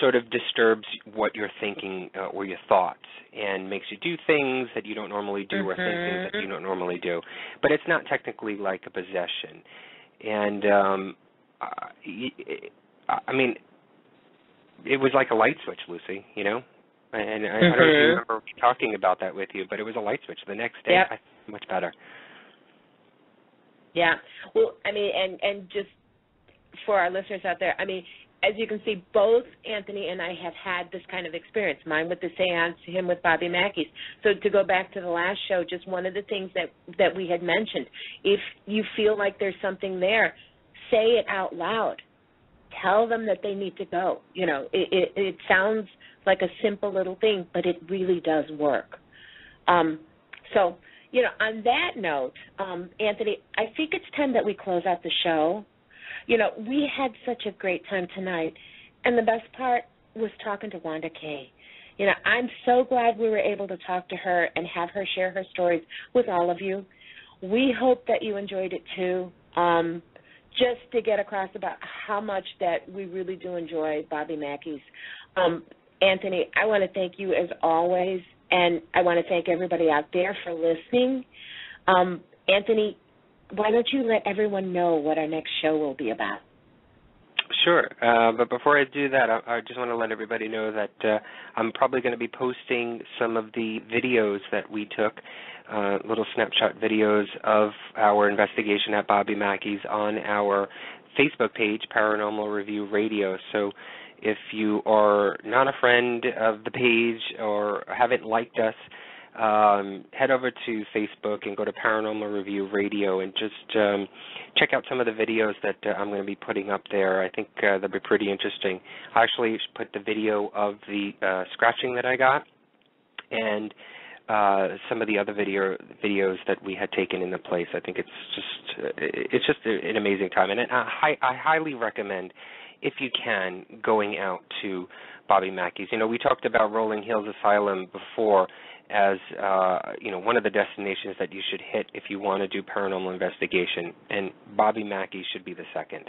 sort of disturbs what you're thinking uh, or your thoughts, and makes you do things that you don't normally do or think things that you don't normally do. But it's not technically like a possession, and um, uh, I mean, it was like a light switch, Lucy. You know, and I, I don't know if you Mhm. remember talking about that with you, but it was a light switch. The next day, Yep. I felt much better. Yeah. Well, I mean, and and just for our listeners out there, I mean, as you can see, both Anthony and I have had this kind of experience. Mine with the seance, him with Bobby Mackey's. So to go back to the last show, just one of the things that that we had mentioned, if you feel like there's something there, say it out loud. Tell them that they need to go. You know, it it, it sounds like a simple little thing, but it really does work. Um, so you know, on that note, um, Anthony, I think it's time that we close out the show. You know, we had such a great time tonight, and the best part was talking to Wanda Kay. You know, I'm so glad we were able to talk to her and have her share her stories with all of you. We hope that you enjoyed it too. Um, just to get across about how much that we really do enjoy Bobby Mackey's. Um, Anthony, I want to thank you as always, and I want to thank everybody out there for listening. Um, Anthony, why don't you let everyone know what our next show will be about? Sure, uh, but before I do that, I, I just want to let everybody know that uh, I'm probably going to be posting some of the videos that we took, uh, little snapshot videos of our investigation at Bobby Mackey's on our Facebook page, Paranormal Review Radio. So if you are not a friend of the page or haven't liked us, um, head over to Facebook and go to Paranormal Review Radio and just um, check out some of the videos that uh, I'm going to be putting up there. I think uh, they'll be pretty interesting. I actually put the video of the uh, scratching that I got and uh, some of the other video videos that we had taken in the place. I think it's just uh, it's just an amazing time, and I, I highly recommend if you can going out to Bobby Mackey's. You know, we talked about Rolling Hills Asylum before as uh, you know one of the destinations that you should hit if you want to do paranormal investigation, and Bobby Mackey should be the second,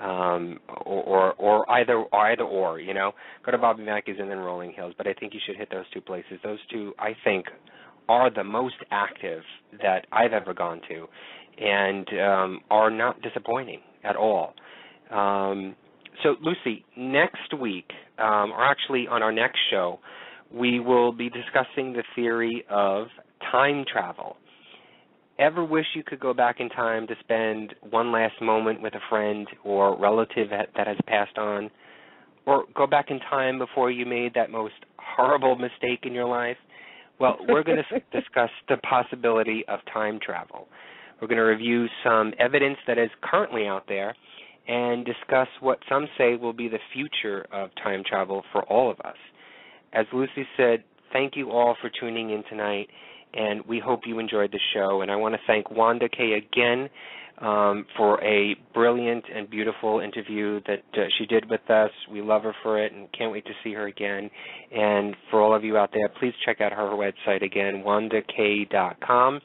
um, or, or or either either or. You know, go to Bobby Mackey's and then Rolling Hills, but I think you should hit those two places. Those two, I think, are the most active that I've ever gone to, and um, are not disappointing at all. Um, so, Lucy, next week, um, or actually on our next show, we will be discussing the theory of time travel. Ever wish you could go back in time to spend one last moment with a friend or relative that, has passed on? Or go back in time before you made that most horrible mistake in your life? Well, we're going (laughs) to discuss the possibility of time travel. We're going to review some evidence that is currently out there and discuss what some say will be the future of time travel for all of us. As Lucy said, thank you all for tuning in tonight, and we hope you enjoyed the show. And I want to thank Wanda Kay again um, for a brilliant and beautiful interview that uh, she did with us. We love her for it and can't wait to see her again. And for all of you out there, please check out her website again, wandakay.com,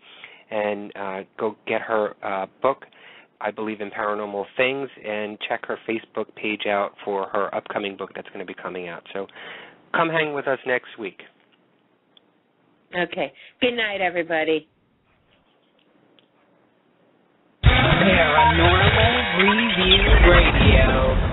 and uh, go get her uh, book I believe in paranormal things, and check her Facebook page out for her upcoming book that's going to be coming out. So come hang with us next week. Okay. Good night, everybody. Paranormal Review Radio.